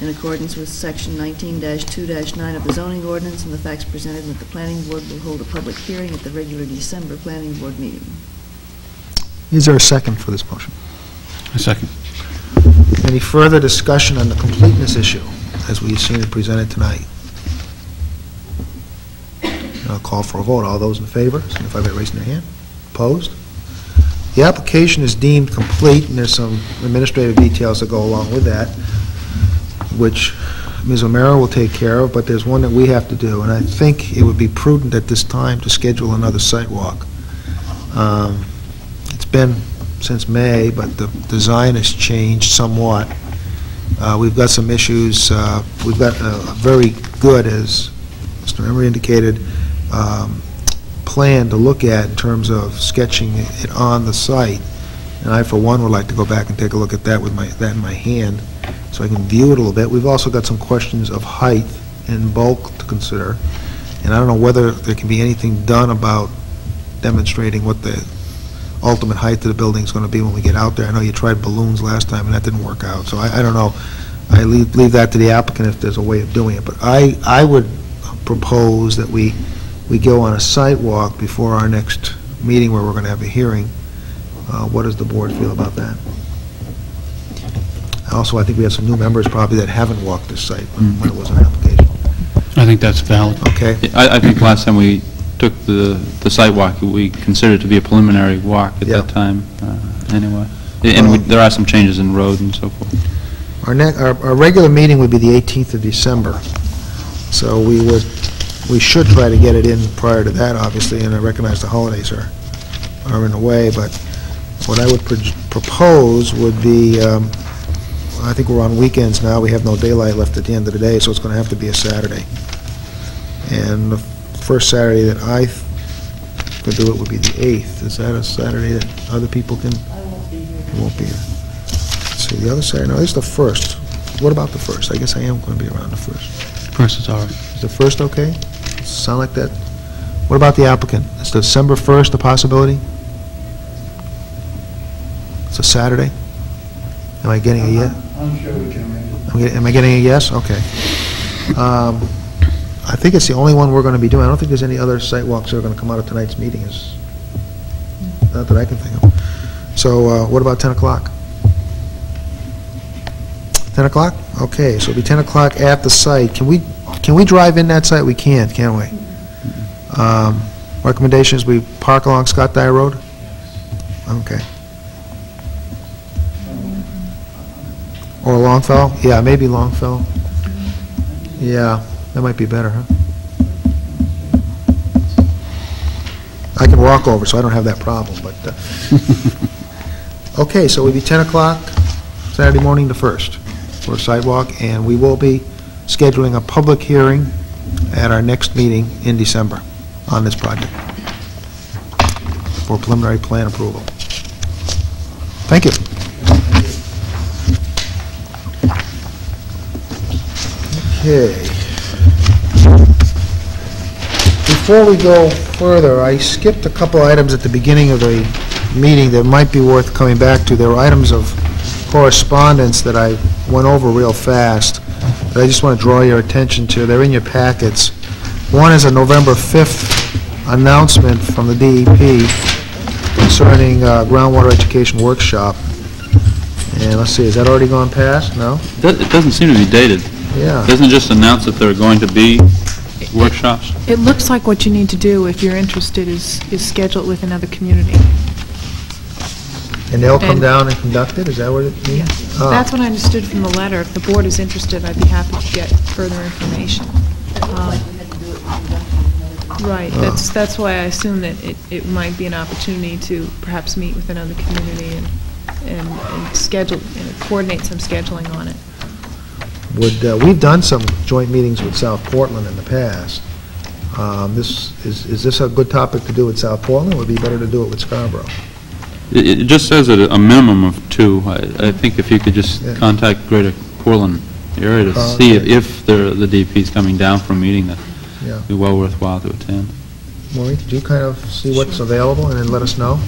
in accordance with Section 19-2-9 of the zoning ordinance and the facts presented, that the planning board will hold a public hearing at the regular December planning board meeting. Is there a second for this motion? A second. Any further discussion on the completeness issue as we've seen it presented tonight? I'll call for a vote. All those in favor, signify by raising their hand. Opposed? The application is deemed complete, and there's some administrative details that go along with that, which Ms. O'Meara will take care of, but there's one that we have to do, and I think it would be prudent at this time to schedule another site walk. Um, been since May, but the design has changed somewhat. Uh, We've got some issues, uh, we've got a very good, as Mr. Emery indicated, um, plan to look at in terms of sketching it on the site. And I, for one, would like to go back and take a look at that with my, that in my hand, so I can view it a little bit. We've also got some questions of height and bulk to consider, and I don't know whether there can be anything done about demonstrating what the ultimate height of the building's going to be when we get out there. I know you tried balloons last time, and that didn't work out, so I, I don't know. I leave, leave that to the applicant if there's a way of doing it, but I, I would propose that we, we go on a site walk before our next meeting where we're going to have a hearing. Uh, What does the board feel about that? Also, I think we have some new members probably that haven't walked this site when when it was an application. I think that's valid. Okay? I, I think last time we took the, the site walk, we considered it to be a preliminary walk at Yeah. that time, uh, anyway. And we- there are some changes in road and so forth. Our next, our, our regular meeting would be the 18th of December, so we would, we should try to get it in prior to that, obviously, and I recognize the holidays are, are in the way, but what I would pro- propose would be, um, I think we're on weekends now, we have no daylight left at the end of the day, so it's going to have to be a Saturday. And the first Saturday that I th- could do it would be the 8th. Is that a Saturday that other people can? I won't be here. You won't be here. Let's see, the other Saturday, no, it's the 1st. What about the 1st? I guess I am going to be around the 1st. First is all right. Is the 1st okay? Sound like that? What about the applicant? Is December 1st a possibility? It's a Saturday? Am I getting a yes? I'm sure we can make it. I'm Am I getting a yes? Okay. Um, I think it's the only one we're going to be doing. I don't think there's any other site walks that are going to come out of tonight's meeting, is, not that I can think of. So uh, what about 10 o'clock? 10 o'clock? Okay, so it'll be 10 o'clock at the site. Can we, can we drive in that site? We can't, can't we? Um, Recommendation is we park along Scott Dyer Road? Okay. Or Longfellow? Yeah, maybe Longfellow. Yeah, that might be better, huh? I can walk over, so I don't have that problem, but, uh, [LAUGHS] okay, so it'll be 10 o'clock, Saturday morning the 1st, for a site walk, and we will be scheduling a public hearing at our next meeting in December on this project for preliminary plan approval. Thank you. Okay. Before we go further, I skipped a couple items at the beginning of the meeting that might be worth coming back to. There were items of correspondence that I went over real fast, that I just want to draw your attention to. They're in your packets. One is a November 5th announcement from the DEP concerning uh, groundwater education workshop. And let's see, has that already gone past? No? It doesn't seem to be dated. Yeah. Doesn't it just announce that there are going to be workshops? It looks like what you need to do, if you're interested, is, is schedule it with another community. And they'll come And- down and conduct it? Is that what it means? Oh. That's what I understood from the letter. If the board is interested, I'd be happy to get further information. Um, Right, that's, that's why I assume that it, it might be an opportunity to perhaps meet with another community and, and and schedule, and coordinate some scheduling on it. Would, uh, we've done some joint meetings with South Portland in the past. Um, This, is is this a good topic to do with South Portland, or would it be better to do it with Scarborough? It it just says a minimum of two. I I think if you could just Yeah. contact Greater Portland area to see if okay. if the the DEP is coming down for a meeting, that'd Yeah. be well worthwhile to attend. Maureen, did you kind of see what's available and then let us know?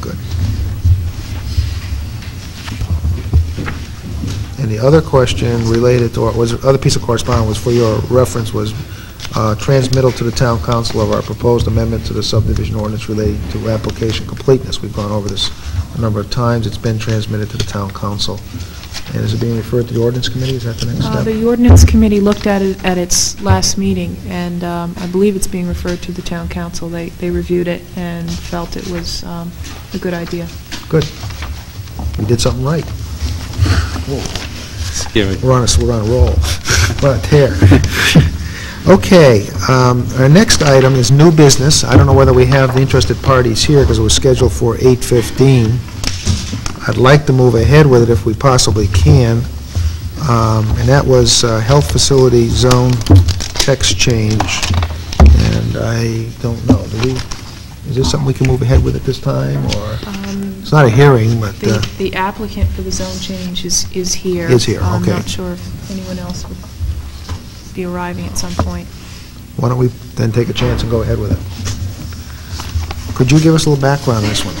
Good. And the other question related to, or was, the other piece of correspondence was for your reference, was uh, transmittal to the town council of our proposed amendment to the subdivision ordinance relating to application completeness. We've gone over this a number of times. It's been transmitted to the town council. And is it being referred to the ordinance committee? Is that the next Uh, step? The ordinance committee looked at it at its last meeting, and um, I believe it's being referred to the town council. They, they reviewed it and felt it was um, a good idea. Good. We did something right. Scary. We're on a, we're on a roll. We're on a tear. Okay, um, our next item is new business. I don't know whether we have the interested parties here, because it was scheduled for 8:15. I'd like to move ahead with it if we possibly can, Um, and that was uh, health facility zone text change, and I don't know, do we, is this something we can move ahead with at this time, or? Um, It's not a hearing, but, uh, The the applicant for the zone change is, is here. Is here, okay. I'm not sure if anyone else would be arriving at some point. why don't we then take a chance and go ahead with it? Could you give us a little background on this one?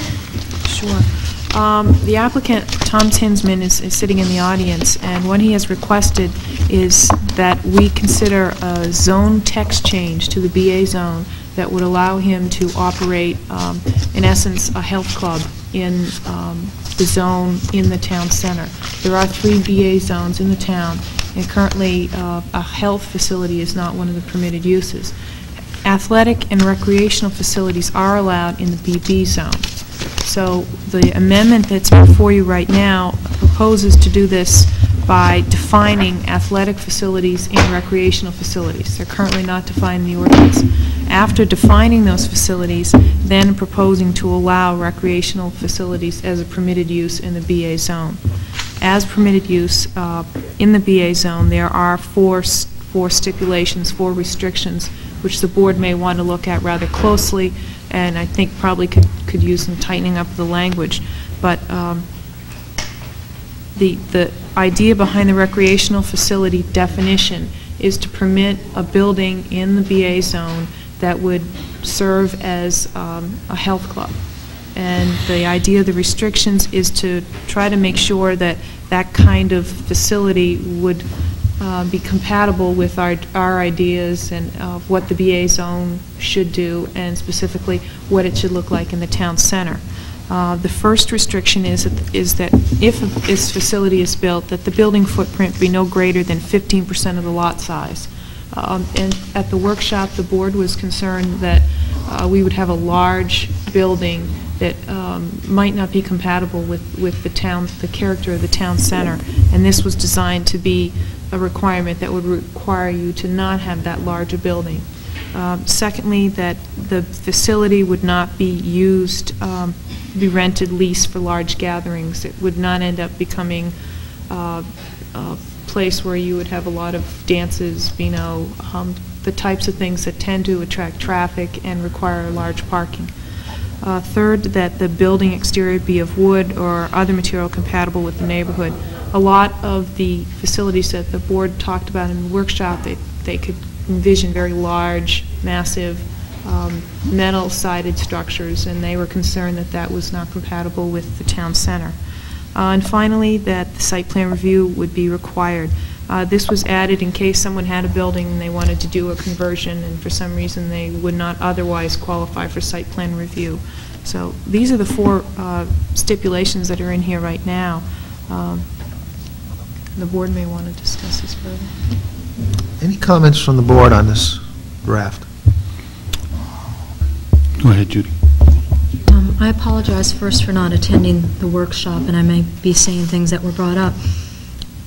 Sure. Um, The applicant, Tom Tinsman, is is sitting in the audience, and what he has requested is that we consider a zone text change to the BA zone that would allow him to operate, um, in essence, a health club in um, the zone in the town center. There are three BA zones in the town, and currently, uh, a health facility is not one of the permitted uses. Athletic and recreational facilities are allowed in the BB zone. So the amendment that's before you right now proposes to do this by defining athletic facilities and recreational facilities. They're currently not defined in the ordinance. After defining those facilities, then proposing to allow recreational facilities as a permitted use in the BA zone. As permitted use uh, in the BA zone, there are four four stipulations, four restrictions, which the board may want to look at rather closely, and I think probably could, could use some tightening up of the language. But um, the, the idea behind the recreational facility definition is to permit a building in the BA zone that would serve as um, a health club. And the idea of the restrictions is to try to make sure that that kind of facility would uh, be compatible with our, our ideas and of what the BA zone should do, and specifically what it should look like in the town center. Uh, The first restriction is, that- is that if this facility is built, that the building footprint be no greater than 15% of the lot size. Um, And at the workshop, the board was concerned that uh, we would have a large building that um, might not be compatible with, with the town, the character of the town center. And this was designed to be a requirement that would require you to not have that large a building. Um, Secondly, that the facility would not be used, um, be rented, leased for large gatherings. It would not end up becoming uh, a place where you would have a lot of dances, you know, um, the types of things that tend to attract traffic and require large parking. Uh, Third, that the building exterior be of wood or other material compatible with the neighborhood. A lot of the facilities that the board talked about in the workshop, they, they could envisioned very large, massive, um, metal-sided structures, and they were concerned that that was not compatible with the town center. Uh, And finally, that the site plan review would be required. Uh, This was added in case someone had a building and they wanted to do a conversion, and for some reason they would not otherwise qualify for site plan review. So these are the four uh, stipulations that are in here right now. Um, The board may want to discuss this further. Any comments from the board on this draft? Go ahead, Judy. Um, I apologize first for not attending the workshop, and I may be saying things that were brought up.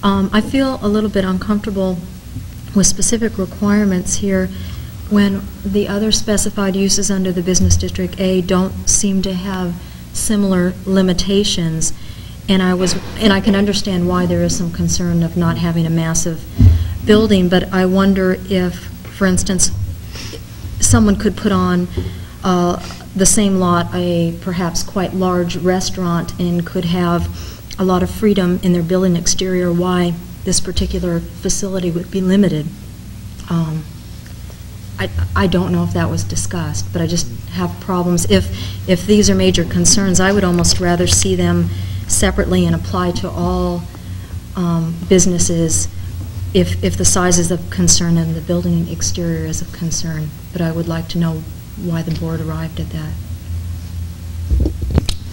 Um, I feel a little bit uncomfortable with specific requirements here when the other specified uses under the Business District A don't seem to have similar limitations. And I was, and I can understand why there is some concern of not having a massive building, but I wonder if, for instance, someone could put on uh, the same lot, a perhaps quite large restaurant, and could have a lot of freedom in their building exterior, why this particular facility would be limited. Um, I I don't know if that was discussed, but I just have problems. If, if these are major concerns, I would almost rather see them separately and apply to all um, businesses if, if the size is of concern and the building exterior is of concern. But I would like to know why the board arrived at that.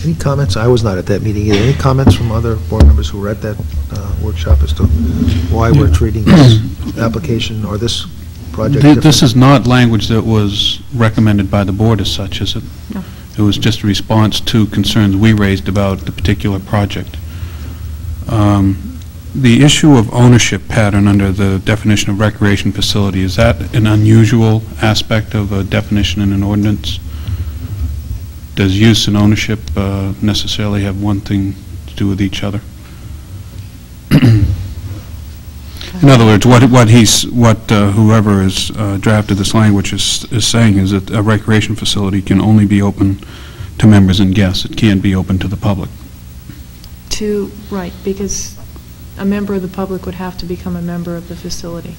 Any comments? I was not at that meeting either. Any comments from other board members who were at that uh, workshop as to why we're treating this [COUGHS] application or this project Th- differently? This is not language that was recommended by the board as such, is it? No. It was just a response to concerns we raised about the particular project. Um, The issue of ownership pattern under the definition of recreation facility, is that an unusual aspect of a definition in an ordinance? Does use and ownership uh, necessarily have one thing to do with each other? [CLEARS THROAT] In other words, what what he's, what uh, whoever has uh, drafted this language is is saying is that a recreation facility can only be open to members and guests. It can't be open to the public. To, right, because a member of the public would have to become a member of the facility.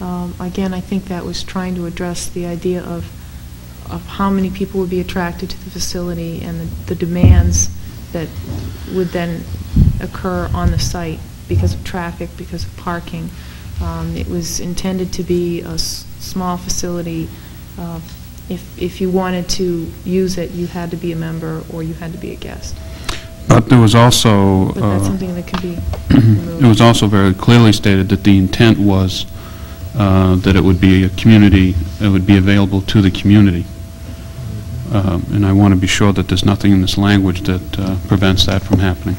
Um, Again, I think that was trying to address the idea of, of how many people would be attracted to the facility and the- the demands that would then occur on the site because of traffic, because of parking. Um, It was intended to be a small facility. Uh, If, if you wanted to use it, you had to be a member or you had to be a guest. But there was also... But that's uh, something that can be [CLEARS THROAT] It was also very clearly stated that the intent was uh, that it would be a community, it would be available to the community. Um, And I want to be sure that there's nothing in this language that uh, prevents that from happening.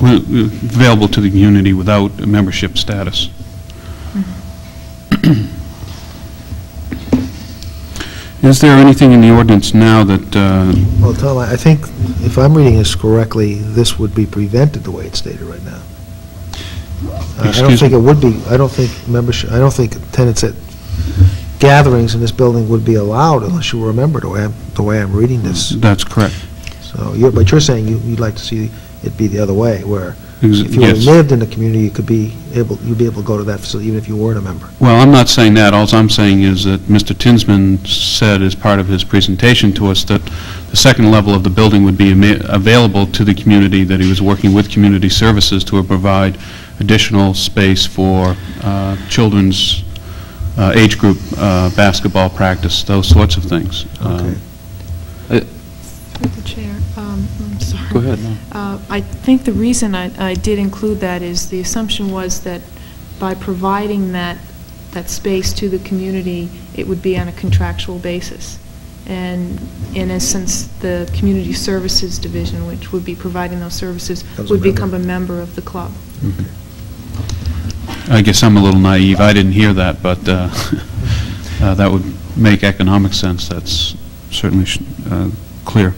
Well, Available to the community without a membership status. [CLEARS THROAT] Is there anything in the ordinance now that, uh, Well, Tom, I I think, if I'm reading this correctly, this would be prevented the way it's stated right now. Uh, I don't Excuse think it would be, I don't think membership, I don't think tenants at gatherings in this building would be allowed unless you were a member, the way I'm, the way I'm reading this. that's correct? So, you're, but you're saying you- you'd like to see it be the other way, where if you yes. lived in the community, you could be able, you'd be able to go to that facility even if you weren't a member. Well, I'm not saying that. All I'm saying is that Mr. Tinsman said as part of his presentation to us that the second level of the building would be ama- available to the community, that he was working with community services to provide additional space for uh, children's uh, age group uh, basketball practice, those sorts of things. Okay. Uh, Through the chair, um, I'm sorry. Go ahead, no. Uh, I think the reason I I did include that is the assumption was that by providing that, that space to the community, it would be on a contractual basis. And in essence, the Community Services Division, which would be providing those services, Becomes a would member. become a member of the club. I guess I'm a little naive. I didn't hear that, but uh, [LAUGHS] uh, that would make economic sense. That's certainly sh- uh, clear.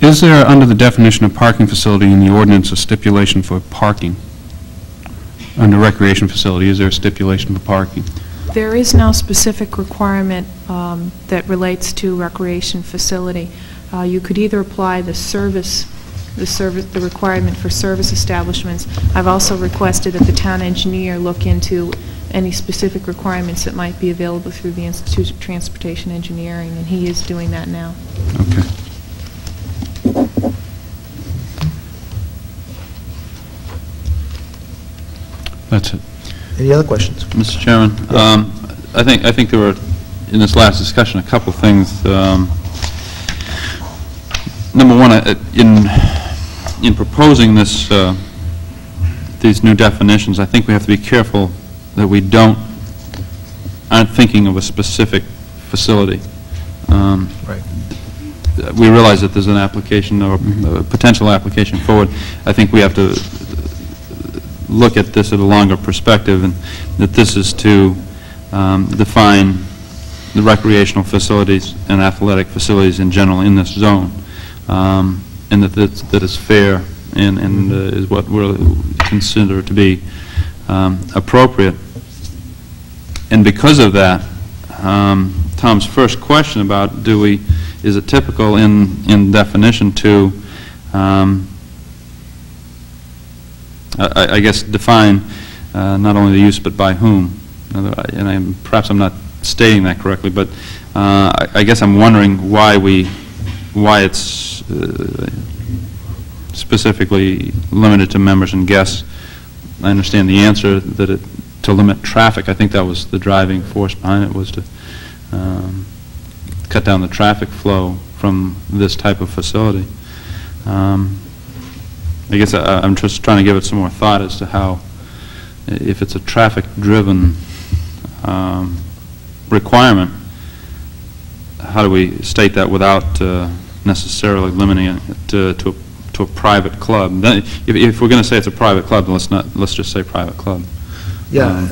Is there, under the definition of parking facility in the ordinance, a stipulation for parking? Under recreation facility, is there a stipulation for parking? There is no specific requirement um, that relates to recreation facility. Uh, You could either apply the service, the service, the requirement for service establishments. I've also requested that the town engineer look into any specific requirements that might be available through the Institute of Transportation Engineering, and he is doing that now. Okay. That's it. Any other questions? Mr. Chairman, um, I think, I think there were, in this last discussion, a couple of things. um, Number one, uh, in, in proposing this, uh, these new definitions, I think we have to be careful that we don't, aren't thinking of a specific facility. Um, Right. We realize that there's an application or a potential application forward. I think we have to look at this at a longer perspective, and that this is to um, define the recreational facilities and athletic facilities in general in this zone, um, and that it's, that it's fair and, and uh, is what we'll consider to be um, appropriate. And because of that, um, Tom's first question about do we, is it typical in, in definition to, um, I- I guess, define uh, not only the use, but by whom. And I'm, perhaps I'm not stating that correctly, but uh, I I guess I'm wondering why we, why it's uh, specifically limited to members and guests. I understand the answer, that it, to limit traffic, I think that was the driving force behind it, was to um, cut down the traffic flow from this type of facility. Um, I guess I- I'm just trying to give it some more thought as to how, if it's a traffic-driven um, requirement, how do we state that without uh, necessarily limiting it to to a to a private club? Then, If if we're going to say it's a private club, let's not, let's just say private club. Yeah. Um,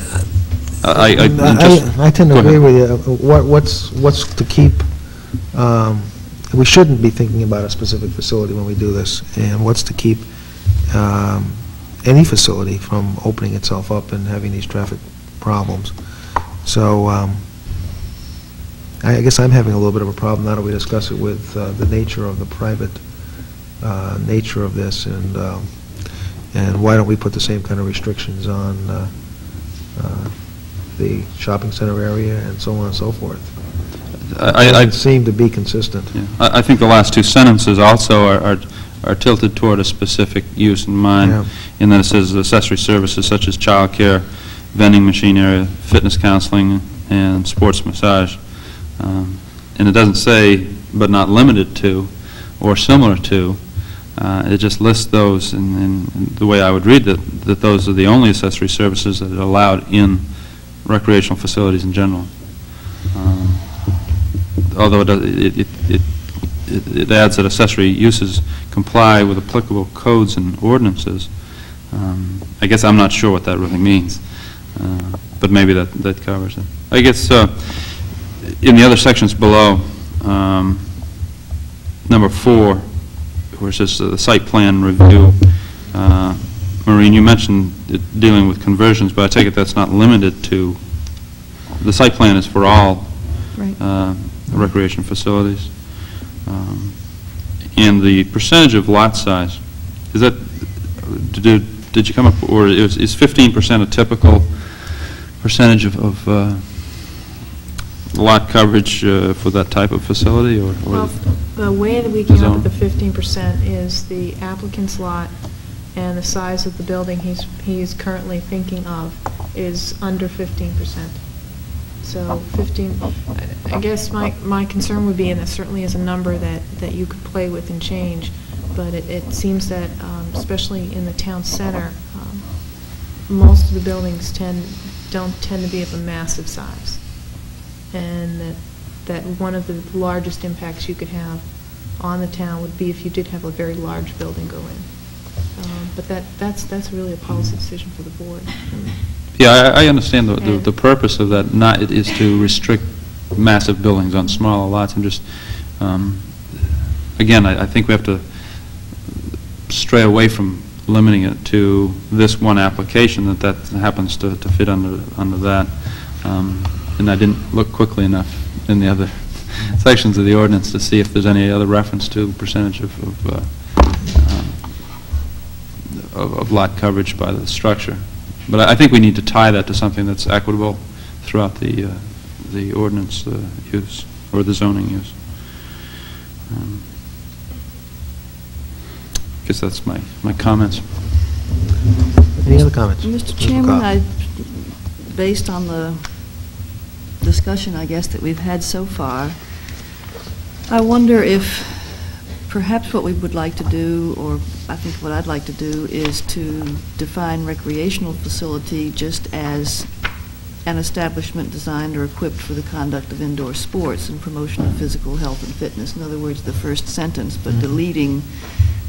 I I- I I tend to go ahead. agree with you. What- What's, what's to keep, um, we shouldn't be thinking about a specific facility when we do this, and what's to keep um, any facility from opening itself up and having these traffic problems. So um, I guess I'm having a little bit of a problem now that we discuss it with uh, the nature of the private uh, nature of this, and, um, and why don't we put the same kind of restrictions on uh, uh, the shopping center area and so on and so forth. I- I- Doesn't seem to be consistent. Yeah. I I think the last two sentences also are- are are tilted toward a specific use in Yeah. mind, in that it says accessory services such as childcare, vending machine area, fitness counseling, and sports massage. Um, And it doesn't say, but not limited to, or similar to. Uh, It just lists those, and and the way I would read that, that those are the only accessory services that are allowed in recreational facilities in general. Um, although it does- it it- it it adds that accessory uses comply with applicable codes and ordinances. Um, I guess I'm not sure what that really means, uh, but maybe that that covers it. I guess uh, in the other sections below, um, number four, says uh, the site plan review, uh, Maureen, you mentioned dealing with conversions, but I take it that's not limited to, the site plan is for all Right. Recreation facilities. Um, And the percentage of lot size, is that, did did you come up, or is is 15% a typical percentage of- of uh, lot coverage uh, for that type of facility, or? or- Well, the way that we came up with the fifteen percent is the applicant's lot and the size of the building he's, he's currently thinking of is under fifteen percent. So fifteen, I- I guess my, my concern would be, and it certainly is a number that, that you could play with and change, but it, it seems that, um, especially in the town center, um, most of the buildings tend, don't tend to be of a massive size. And that, that one of the largest impacts you could have on the town would be if you did have a very large building go in. Um, But that, that's, that's really a policy decision for the board. Yeah, I I understand the- the the purpose of that, not, it is to restrict massive buildings on smaller lots, and just, um, again, I I think we have to stray away from limiting it to this one application, that that happens to to fit under under that. Um, And I didn't look quickly enough in the other [LAUGHS] sections of the ordinance to see if there's any other reference to percentage of of, uh, um, of of lot coverage by the structure. But I I think we need to tie that to something that's equitable throughout the, uh, the ordinance uh, use, or the zoning use. Um, Guess that's my, my comments. Any other comments? Mr. Chairman, I, based on the discussion, I guess, that we've had so far, I wonder if perhaps what we would like to do, or I think what I'd like to do, is to define recreational facility just as an establishment designed or equipped for the conduct of indoor sports and promotion of physical health and fitness. In other words, the first sentence, but Mhm. deleting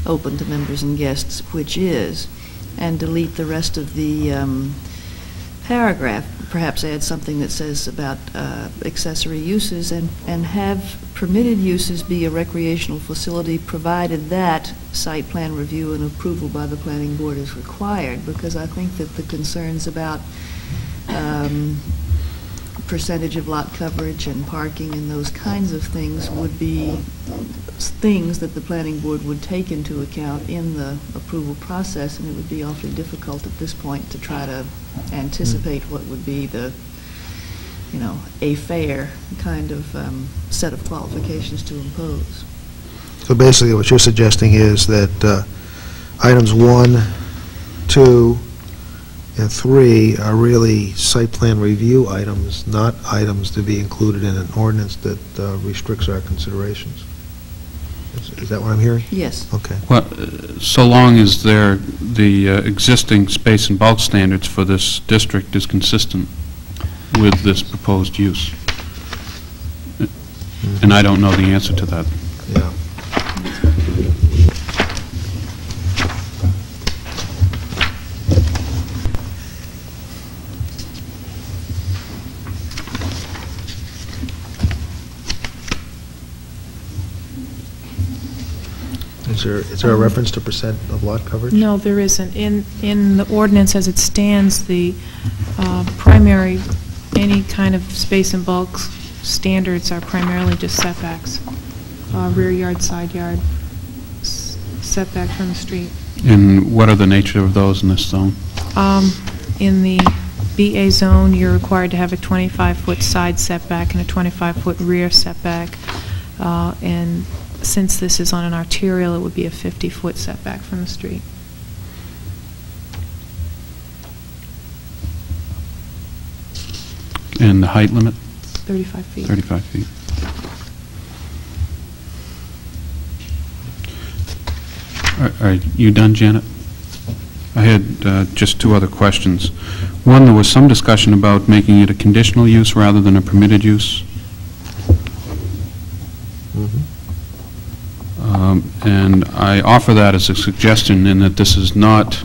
open to members and guests, which is, and delete the rest of the um, paragraph, perhaps add something that says about uh, accessory uses, and, and have permitted uses be a recreational facility, provided that site plan review and approval by the planning board is required, because I think that the concerns about um, percentage of lot coverage and parking and those kinds of things would be things that the planning board would take into account in the approval process, and it would be awfully difficult at this point to try to anticipate what would be the, you know, a fair kind of um, set of qualifications to impose. So basically, what you're suggesting is that uh, items one, two, and three are really site plan review items, not items to be included in an ordinance that uh, restricts our considerations. Is is that what I'm hearing? Yes. Okay. Well, uh, so long as there, the uh, existing space and bulk standards for this district is consistent with this proposed use. And I don't know the answer to that. Yeah. There, is there a reference to percent of lot coverage? No, there isn't. In, in the ordinance as it stands, the uh, primary, any kind of space and bulk standards are primarily just setbacks, Uh, rear yard, side yard, setback from the street. And what are the nature of those in this zone? Um, In the BA zone, you're required to have a 25-foot side setback and a 25-foot rear setback. Uh, And since this is on an arterial, it would be a 50-foot setback from the street. And the height limit? 35 feet. 35 feet. Are- Are you done, Janet? I had uh, just two other questions. One, there was some discussion about making it a conditional use rather than a permitted use. Um, And I offer that as a suggestion in that this is not,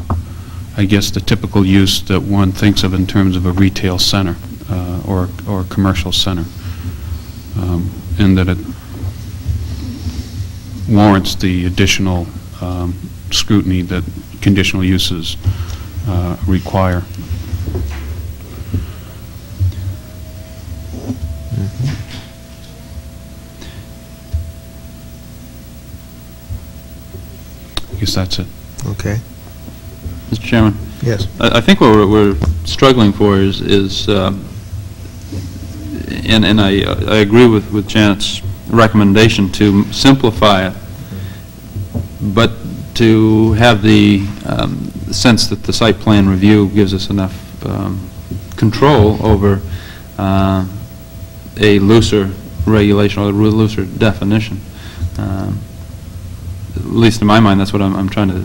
I guess, the typical use that one thinks of in terms of a retail center uh, or, or a commercial center. Um, And that it warrants the additional um, scrutiny that conditional uses uh, require. I that's it. Okay. Mr. Chairman? Yes. I I think what we're- we're struggling for is, is, um, and and I I agree with with Janet's recommendation to simplify it, but to have the um, sense that the site plan review gives us enough um, control over uh, a looser regulation or a looser definition. Um, At least in my mind, that's what I'm I'm trying to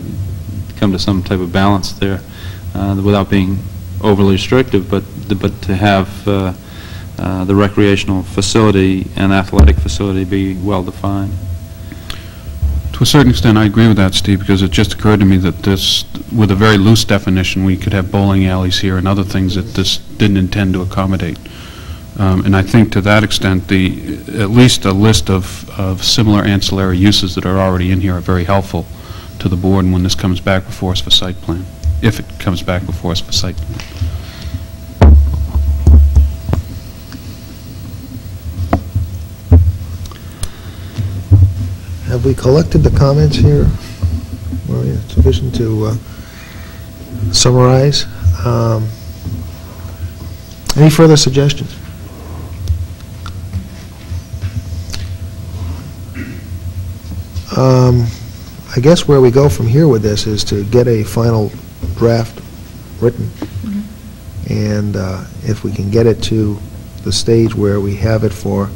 come to some type of balance there, uh, without being overly restrictive, but, but to have uh, uh, the recreational facility and athletic facility be well-defined. To a certain extent, I agree with that, Steve, because it just occurred to me that this, with a very loose definition, we could have bowling alleys here and other things that this didn't intend to accommodate. Um, And I think to that extent, the, at least a list of, of similar ancillary uses that are already in here are very helpful to the board when this comes back before us for site plan, if it comes back before us for site plan. Have we collected the comments here? Maria, sufficient to uh, summarize? Um, Any further suggestions? Um, I guess where we go from here with this is to get a final draft written. And uh, if we can get it to the stage where we have it for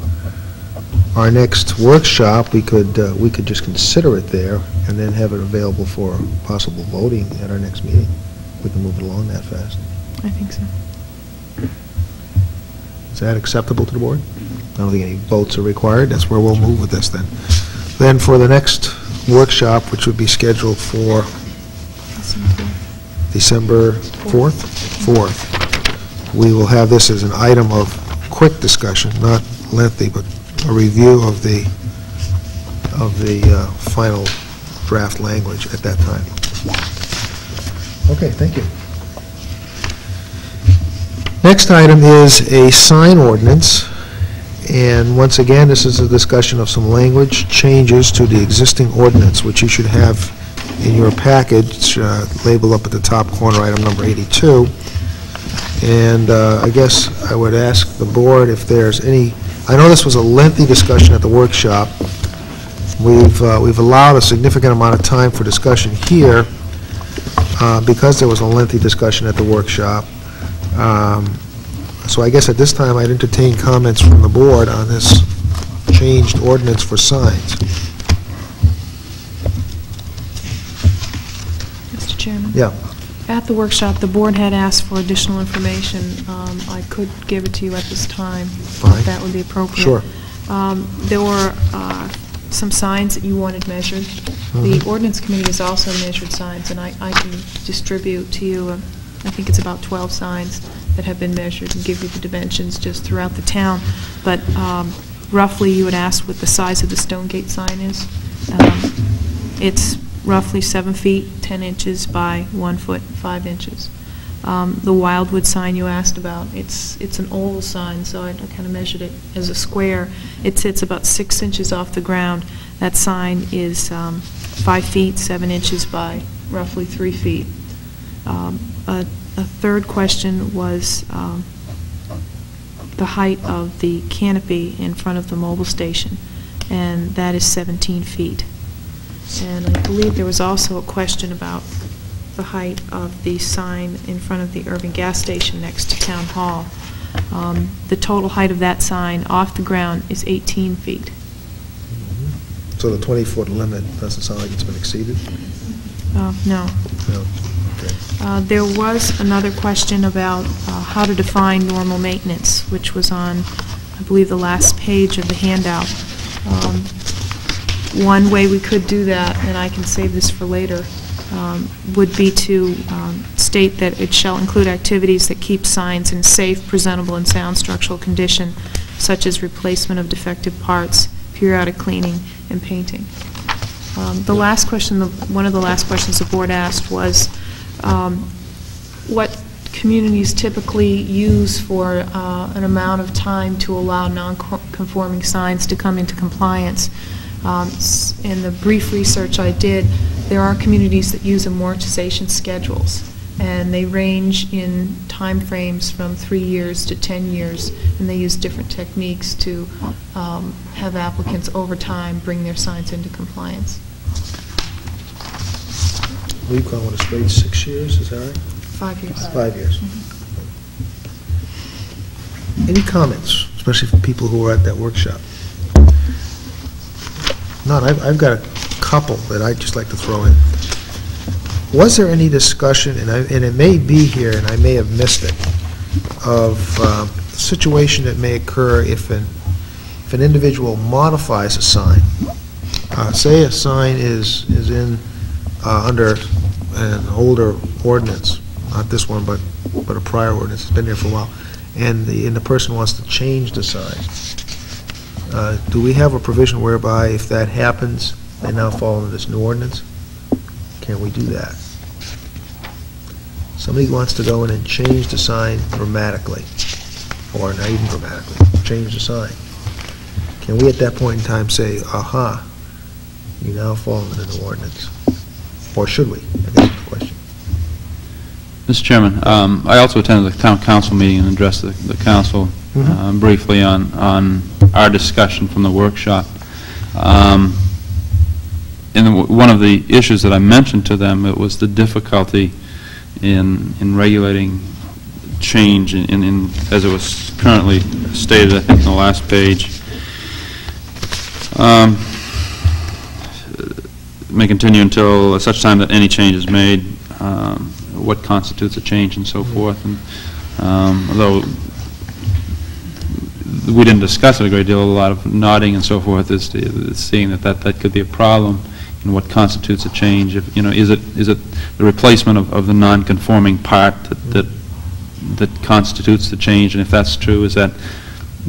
our next workshop, we could, uh, we could just consider it there and then have it available for possible voting at our next meeting. We can move it along that fast. I think so. Is that acceptable to the board? I don't think any votes are required, that's where we'll move with this then. Then for the next workshop, which would be scheduled for December 4th? 4th. We will have this as an item of quick discussion, not lengthy, but a review of the, of the uh, final draft language at that time. Okay, thank you. Next item is a sign ordinance, and once again, this is a discussion of some language changes to the existing ordinance, which you should have in your package, uh, labeled up at the top corner, item number 82. And uh, I guess I would ask the board if there's any, I know this was a lengthy discussion at the workshop. We've, uh, we've allowed a significant amount of time for discussion here uh, because there was a lengthy discussion at the workshop. Um, So I guess at this time, I'd entertain comments from the board on this changed ordinance for signs. Mr. Chairman? Yeah. At the workshop, the board had asked for additional information. Um, I could give it to you at this time. Fine. If that would be appropriate. Sure. Um, There were uh, some signs that you wanted measured. The Mhm. ordinance committee has also measured signs, and I I can distribute to you, uh, I think it's about 12 signs that have been measured and give you the dimensions just throughout the town. But um, roughly, you would ask what the size of the Stone Gate sign is. Um, It's roughly seven feet, 10 inches by one foot, five inches. Um, The Wildwood sign you asked about, it's, it's an oval sign, so I kind of measured it as a square. It sits about six inches off the ground. That sign is um, five feet, seven inches by roughly three feet. Um, A a third question was um, the height of the canopy in front of the Mobil station, and that is 17 feet. And I believe there was also a question about the height of the sign in front of the Irving Gas Station next to Town Hall. Um, The total height of that sign off the ground is 18 feet. So the 20-foot limit doesn't sound like it's been exceeded? Uh, No. No. Uh, There was another question about uh, how to define normal maintenance, which was on, I believe, the last page of the handout. Um, One way we could do that, and I can save this for later, um, would be to um, state that it shall include activities that keep signs in safe, presentable, and sound structural condition, such as replacement of defective parts, periodic cleaning, and painting. Um, The last question, the- one of the last questions the board asked was, um, what communities typically use for uh, an amount of time to allow non-conforming signs to come into compliance. Um, In the brief research I did, there are communities that use amortization schedules, and they range in timeframes from three years to 10 years, and they use different techniques to um, have applicants over time bring their signs into compliance. We've gone with a straight six years, is that right? Five years. Five years. Any comments, especially from people who were at that workshop? None. I've, I've got a couple that I'd just like to throw in. Was there any discussion, and I, and it may be here, and I may have missed it, of um, the situation that may occur if an, if an individual modifies a sign? Uh, Say a sign is, is in, uh, under an older ordinance, not this one, but, but a prior ordinance, it's been there for a while, and the, and the person wants to change the sign. Uh, Do we have a provision whereby if that happens, they now fall under this new ordinance? Can we do that? Somebody wants to go in and change the sign dramatically, or not even dramatically, change the sign. Can we at that point in time say, aha, you now fall under the ordinance? Or should we? I guess is the question. Mr. Chairman, um, I also attended the town council meeting and addressed the the council uh, briefly on, on our discussion from the workshop. Um, And one of the issues that I mentioned to them, it was the difficulty in, in regulating change in, in- in, as it was currently stated, I think, in the last page. Um, May continue until such time that any change is made, um, what constitutes a change and so forth. And um, although we didn't discuss it a great deal, a lot of nodding and so forth is is seeing that that, that could be a problem and what constitutes a change. If, you know, is it, is it the replacement of, of the non-conforming part that, that, that constitutes the change? And if that's true, is that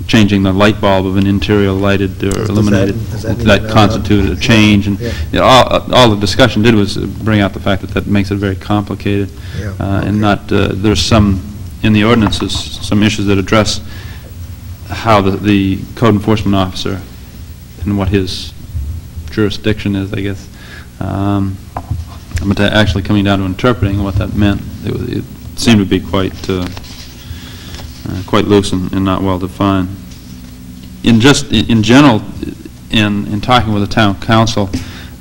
changing the light bulb of an interior lighted or Does illuminated? does that That that- constituted a change? And, Yeah. you know, all, all the discussion did was bring out the fact that that makes it very complicated. Yeah, Uh, okay. And not, uh, there's some, in the ordinances, some issues that address how the, the code enforcement officer and what his jurisdiction is, I guess. Um, But actually coming down to interpreting what that meant, it it seemed to be quite, uh, uh, quite loose and and not well-defined. In just, in general, in, in talking with the town council,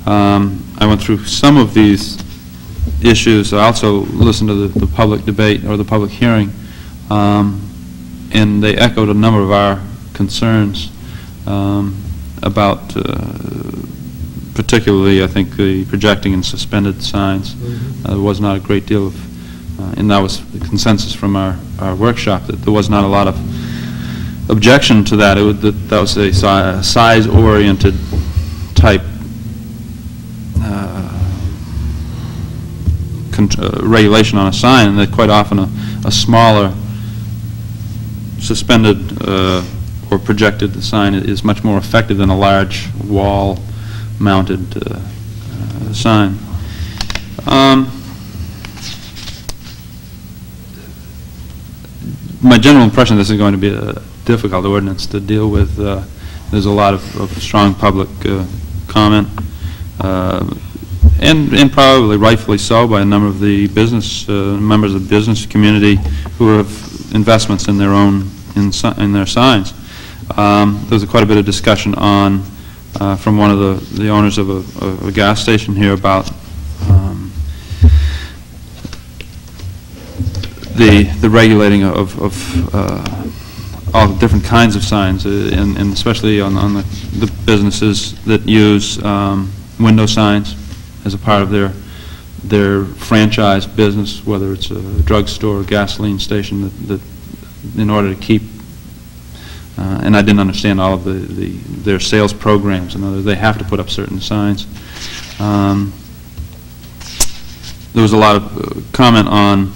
um, I went through some of these issues, I also listened to the, the public debate or the public hearing, um, and they echoed a number of our concerns um, about, uh, particularly, I think, the projecting and suspended signs. Uh, There was not a great deal of, uh, and that was the consensus from our, our workshop, that there was not a lot of objection to that. It would, that that was a si- size-oriented type uh, uh, regulation on a sign, and that quite often a, a smaller suspended uh, or projected sign is much more effective than a large wall-mounted uh, uh, sign. Um, My general impression, this is going to be a difficult ordinance to deal with. Uh, There's a lot of, of strong public uh, comment, uh, and, and probably rightfully so by a number of the business, uh, members of the business community who have investments in their own, in in their signs. Um, There was quite a bit of discussion on, uh, from one of the, the owners of a, of a gas station here about um, the, the regulating of, of uh, all different kinds of signs, uh, and, and especially on, on the, the businesses that use um, window signs as a part of their, their franchise business, whether it's a drugstore or gasoline station, that, that in order to keep, uh, and I didn't understand all of the, the, their sales programs, in other they have to put up certain signs. Um, There was a lot of uh, comment on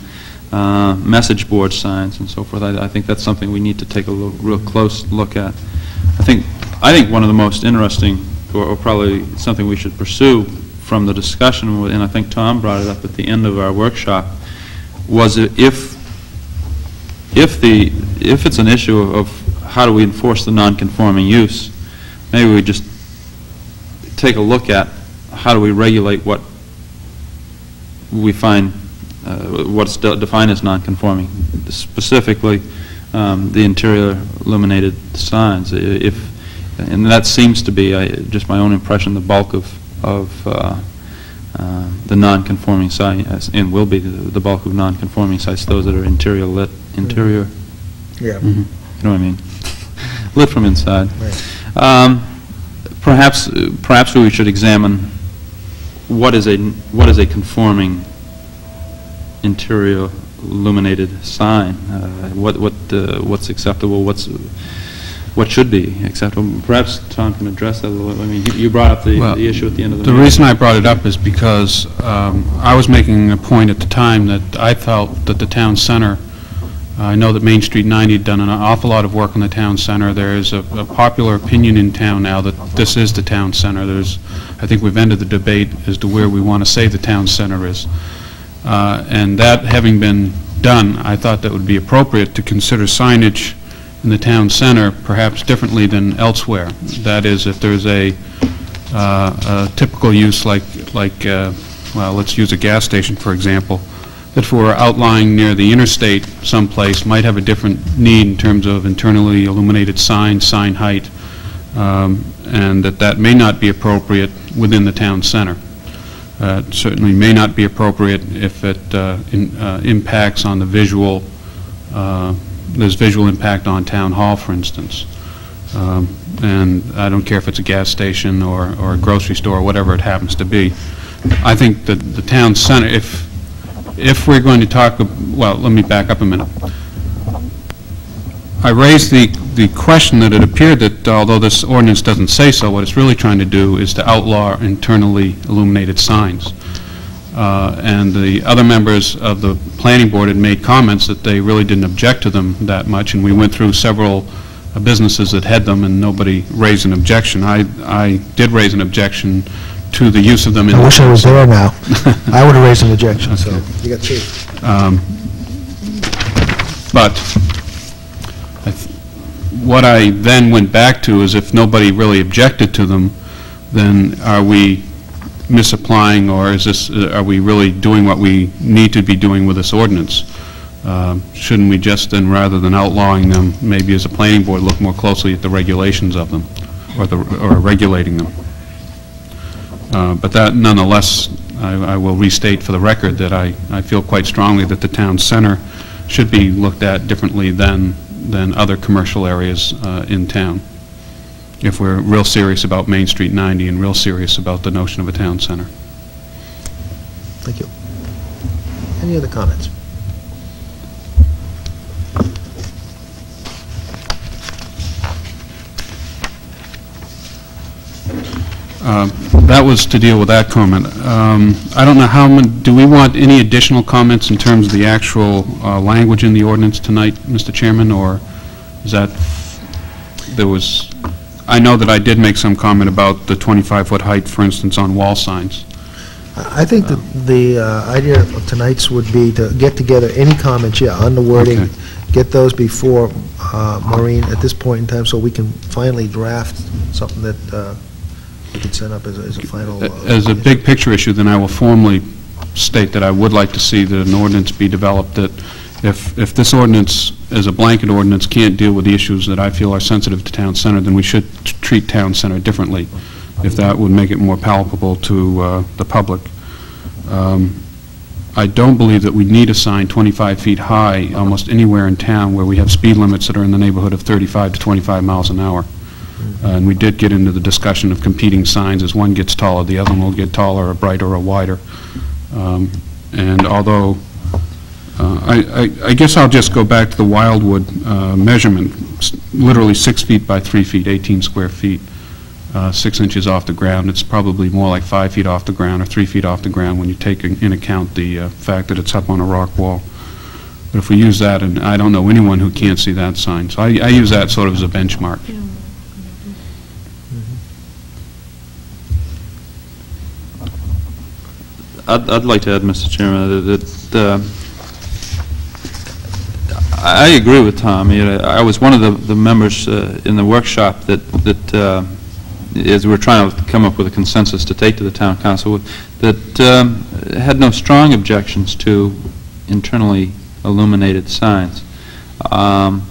uh, message board signs and so forth. I I think that's something we need to take a real close look at. I think, I think one of the most interesting, or or probably something we should pursue from the discussion, and I think Tom brought it up at the end of our workshop, was if, if the, if it's an issue of how do we enforce the non-conforming use, maybe we just take a look at how do we regulate what we find, what's de- defined as non-conforming, specifically um, the interior illuminated signs. If, and that seems to be, I- just my own impression, the bulk of, of uh, uh, the non-conforming sign, and will be the the bulk of non-conforming sites, those that are interior lit, interior, Yeah. Mhm. you know what I mean? [LAUGHS] Lit from inside. Right. Um, Perhaps, perhaps we should examine what is a, what is a conforming interior illuminated sign? Uh, What, what, uh, what's acceptable, what's, what should be acceptable? Perhaps Tom can address that a little, I mean, you- you brought up the, Well, the issue at the end of the The meeting. reason I brought it up is because um, I was making a point at the time that I felt that the town center, I know that Main Street 90 had done an awful lot of work on the town center. There is a a popular opinion in town now that this is the town center. There's, I think we've ended the debate as to where we want to say the town center is. Uh, And that having been done, I thought that would be appropriate to consider signage in the town center perhaps differently than elsewhere. That is, if there's a uh, a typical use like, like, uh, well, let's use a gas station, for example, that for outlying near the interstate someplace, might have a different need in terms of internally illuminated signs, sign height, um, and that that may not be appropriate within the town center. Uh, Certainly may not be appropriate if it uh, in- uh, impacts on the visual, uh, there's visual impact on Town Hall, for instance. Um, And I don't care if it's a gas station or or a grocery store, or whatever it happens to be. I think that the town center, if, if we're going to talk, well, let me back up a minute. I raised the, the question that it appeared that although this ordinance doesn't say so, what it's really trying to do is to outlaw internally illuminated signs. Uh, And the other members of the planning board had made comments that they really didn't object to them that much, and we went through several uh, businesses that had them, and nobody raised an objection. I, I did raise an objection to the use of them in... I the wish I was there now. [LAUGHS] I would have raised an objection, so you got two. Um, But I th- what I then went back to is if nobody really objected to them, then are we misapplying, or is this, uh, are we really doing what we need to be doing with this ordinance? Um, Shouldn't we just then, rather than outlawing them, maybe as a planning board, look more closely at the regulations of them, or the, or regulating them? Uh, But that nonetheless, I I will restate for the record that I I feel quite strongly that the town center should be looked at differently than, than other commercial areas uh, in town, if we're real serious about Main Street 90 and real serious about the notion of a town center. Thank you. Any other comments? Uh, That was to deal with that comment. Um, I don't know how, mon- do we want any additional comments in terms of the actual uh, language in the ordinance tonight, Mr. Chairman, or is that, there was, I know that I did make some comment about the 25-foot height, for instance, on wall signs. I I think that the uh, idea of tonight's would be to get together any comments, yeah, on the wording, Okay. get those before uh, Maureen at this point in time, so we can finally draft something that uh, we can send up as a as a final... uh, As a big picture issue, then I will formally state that I would like to see that an ordinance be developed that if, if this ordinance, as a blanket ordinance, can't deal with the issues that I feel are sensitive to town center, then we should t- treat town center differently, if that would make it more palpable to uh, the public. Um, I don't believe that we need a sign 25 feet high almost anywhere in town where we have speed limits that are in the neighborhood of 35 to 25 miles an hour. Uh, And we did get into the discussion of competing signs. As one gets taller, the other one will get taller, or brighter, or wider. Um, And although, uh, I I- I guess I'll just go back to the Wildwood uh, measurement, literally six feet by three feet, 18 square feet, uh, six inches off the ground. It's probably more like five feet off the ground, or three feet off the ground, when you take in in account the uh, fact that it's up on a rock wall. But if we use that, and I don't know anyone who can't see that sign, so I I use that sort of as a benchmark. I'd, I'd like to add, Mr. Chairman, that, that, uh, I agree with Tom. You know, I was one of the, the members uh, in the workshop that, that, uh, as we were trying to come up with a consensus to take to the town council, that um, had no strong objections to internally illuminated signs. Um,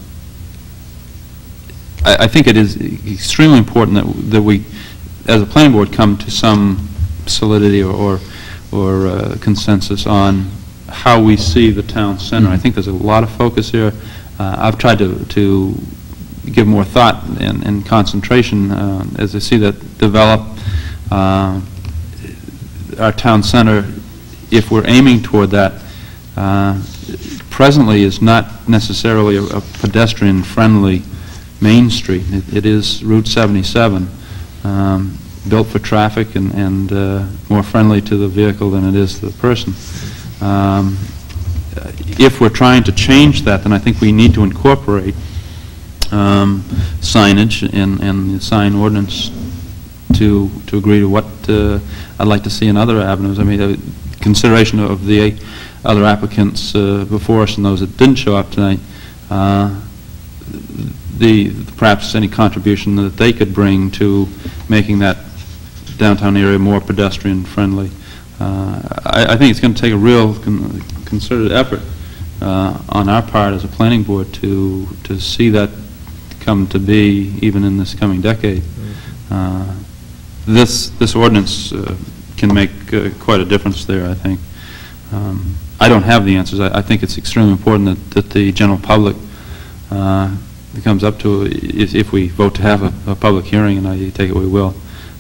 I, I think it is extremely important that, that we, as a planning board, come to some solidity or, or or uh, consensus on how we see the town center. I think there's a lot of focus here. Uh, I've tried to, to give more thought and, and concentration uh, as I see that develop. Uh, Our town center, if we're aiming toward that, uh, presently is not necessarily a a pedestrian-friendly Main Street. It- It is Route 77. Um, built for traffic and, and uh, more friendly to the vehicle than it is to the person. Um, If we're trying to change that, then I think we need to incorporate um, signage and, and the sign ordinance to, to agree to what uh, I'd like to see in other avenues. I mean, uh, consideration of the other applicants uh, before us and those that didn't show up tonight, uh, the, perhaps any contribution that they could bring to making that downtown area more pedestrian-friendly. Uh, I I think it's going to take a real con- concerted effort uh, on our part as a planning board to, to see that come to be even in this coming decade. Uh, This, this ordinance uh, can make uh, quite a difference there, I think. Um, I don't have the answers. I I think it's extremely important that, that the general public uh, comes up to, if, if we vote to have a, a public hearing, and I take it we will,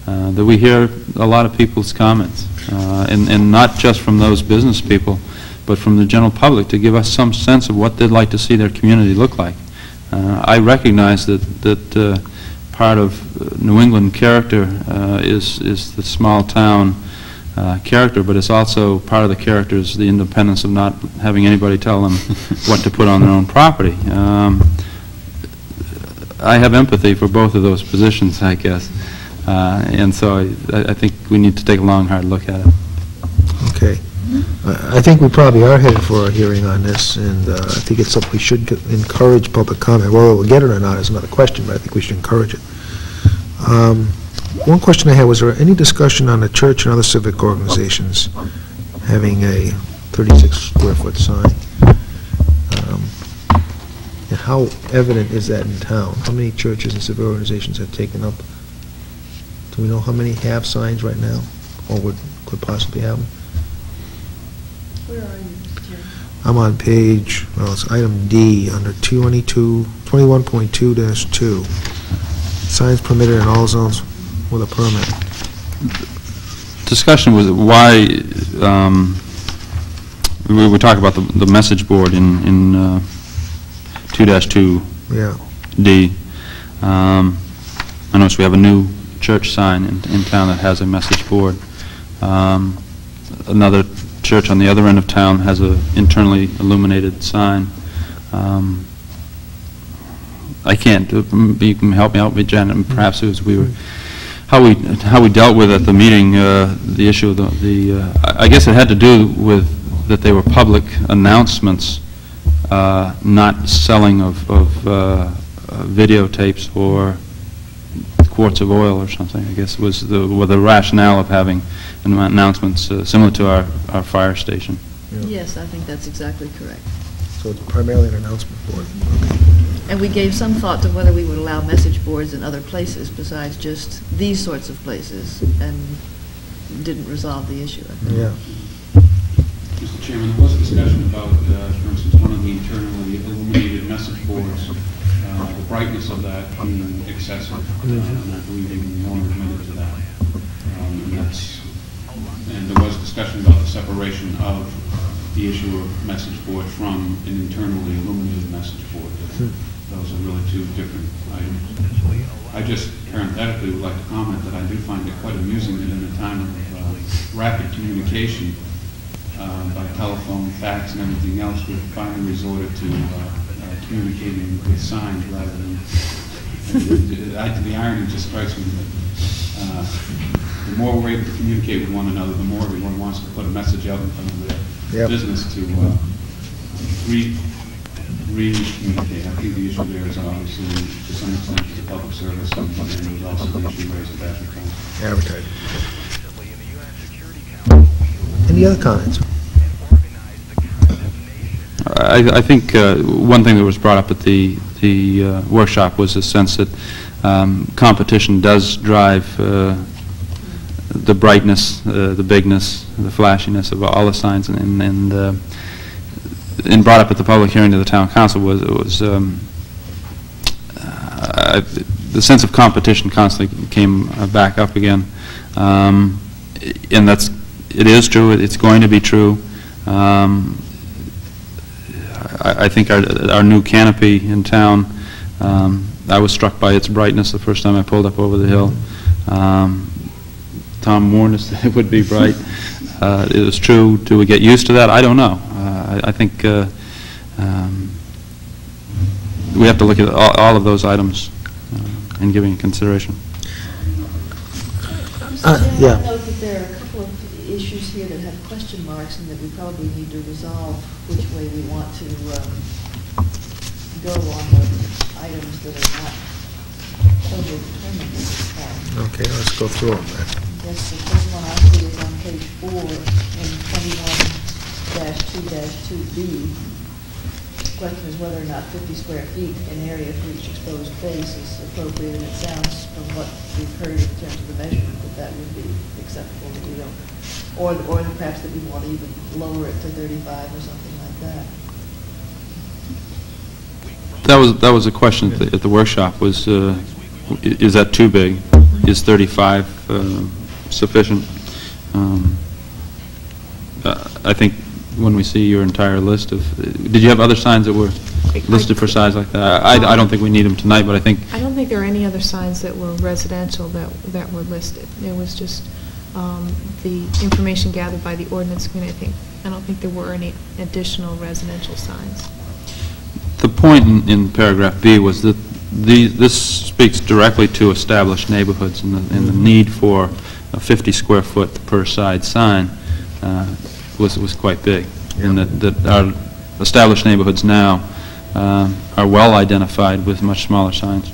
uh, that we hear a lot of people's comments, uh, and, and not just from those business people, but from the general public, to give us some sense of what they'd like to see their community look like. Uh, I recognize that, that uh, part of uh, New England character uh, is, is the small-town uh, character, but it's also, part of the character is the independence of not having anybody tell them [LAUGHS] what to put on their own property. Um, I have empathy for both of those positions, I guess, Uh, and so I, I think we need to take a long, hard look at it. Okay. I think we probably are headed for a hearing on this, and uh, I think it's something we should encourage public comment. Whether we'll get it or not is another question, but I think we should encourage it. Um, One question I had, was there any discussion on the church and other civic organizations having a 36-square-foot sign? Um, And how evident is that in town? How many churches and civic organizations have taken up? Do we know how many have signs right now, or would, could possibly have them? Where are you, Jerry? I'm on page, well, it's item D, under 22, 21.2-2. Signs permitted in all zones with a permit. discussion was why, um, we we talk about the the message board in in uh, 2-2D. Yeah. Um, I notice we have a new church sign in in town that has a message board. Um, Another church on the other end of town has a internally illuminated sign. Um, I can't, you can help me out, Jen, and perhaps it was, we were, how we, how we dealt with at the meeting, uh, the issue of the, the, uh, I I guess it had to do with that they were public announcements, uh, not selling of, of uh, uh, videotapes or quarts of oil or something, I guess was the, with the rationale of having announcements uh, similar to our, our fire station. Yeah. Yes, I think that's exactly correct. So it's primarily an announcement board. And we gave some thought to whether we would allow message boards in other places besides just these sorts of places, and didn't resolve the issue, I think. Yeah. Mr. Chairman, there was a discussion about, uh, for instance, one of the internally illuminated message boards, the brightness of that being excessive, uh, and I believe even the owner admitted to that. Um, And that's, and there was discussion about the separation of the issue of message board from an internally illuminated message board. Those are really two different items. I just parenthetically would like to comment that I do find it quite amusing that in a time of uh, rapid communication, uh, by telephone, fax, and everything else, we've finally resorted to uh, communicating with signs rather than, and I- the irony just strikes me that uh, the more we're able to communicate with one another, the more everyone wants to put a message out in front of their Yep. business to uh, re, re-communicate. I think the issue there is obviously, to some extent, it's a public service, and and there's also the issue raised about advertising. Advertising. Any other comments? I, I think uh, one thing that was brought up at the, the uh, workshop was the sense that um, competition does drive uh, the brightness, uh, the bigness, the flashiness of all the signs, and, and, uh, and brought up at the public hearing to the town council was, was um, uh, the sense of competition constantly came back up again. Um, And that's, it is true, it's going to be true. Um, I I think our our new canopy in town, um, I was struck by its brightness the first time I pulled up over the hill. Um, Tom warned us [LAUGHS] that it would be bright. Uh, It was true. Do we get used to that? I don't know. Uh, I I think uh, um, we have to look at all all of those items uh, and giving consideration. Uh, Mr. yeah. Chairman, I note that there are a couple of issues here that have question marks and that we probably need to resolve which way we want to um, go on the items that are not totally determined. Okay, let's go through them then. I guess the first one I see is on page four in twenty-one two B. Question is whether or not fifty square feet in area for each exposed face is appropriate, and it sounds from what we've heard in terms of the measurement that that would be acceptable, that we don't, or, or perhaps that we want to even lower it to thirty-five or something like that. That was, that was a question at the- at the workshop, was, uh, is that too big? Is 35 uh, sufficient? Um, uh, I think when we see your entire list of, did you have other signs that were listed for size like that? I I don't think we need them tonight, but I think, I don't think there are any other signs that were residential that, that were listed. It was just um, the information gathered by the ordinance committee, I think. I don't think there were any additional residential signs. The point in- in paragraph B was that the, this speaks directly to established neighborhoods, and the, and the need for a 50 square foot per side sign uh, was, was quite big. And that, that our established neighborhoods now um, are well identified with much smaller signs.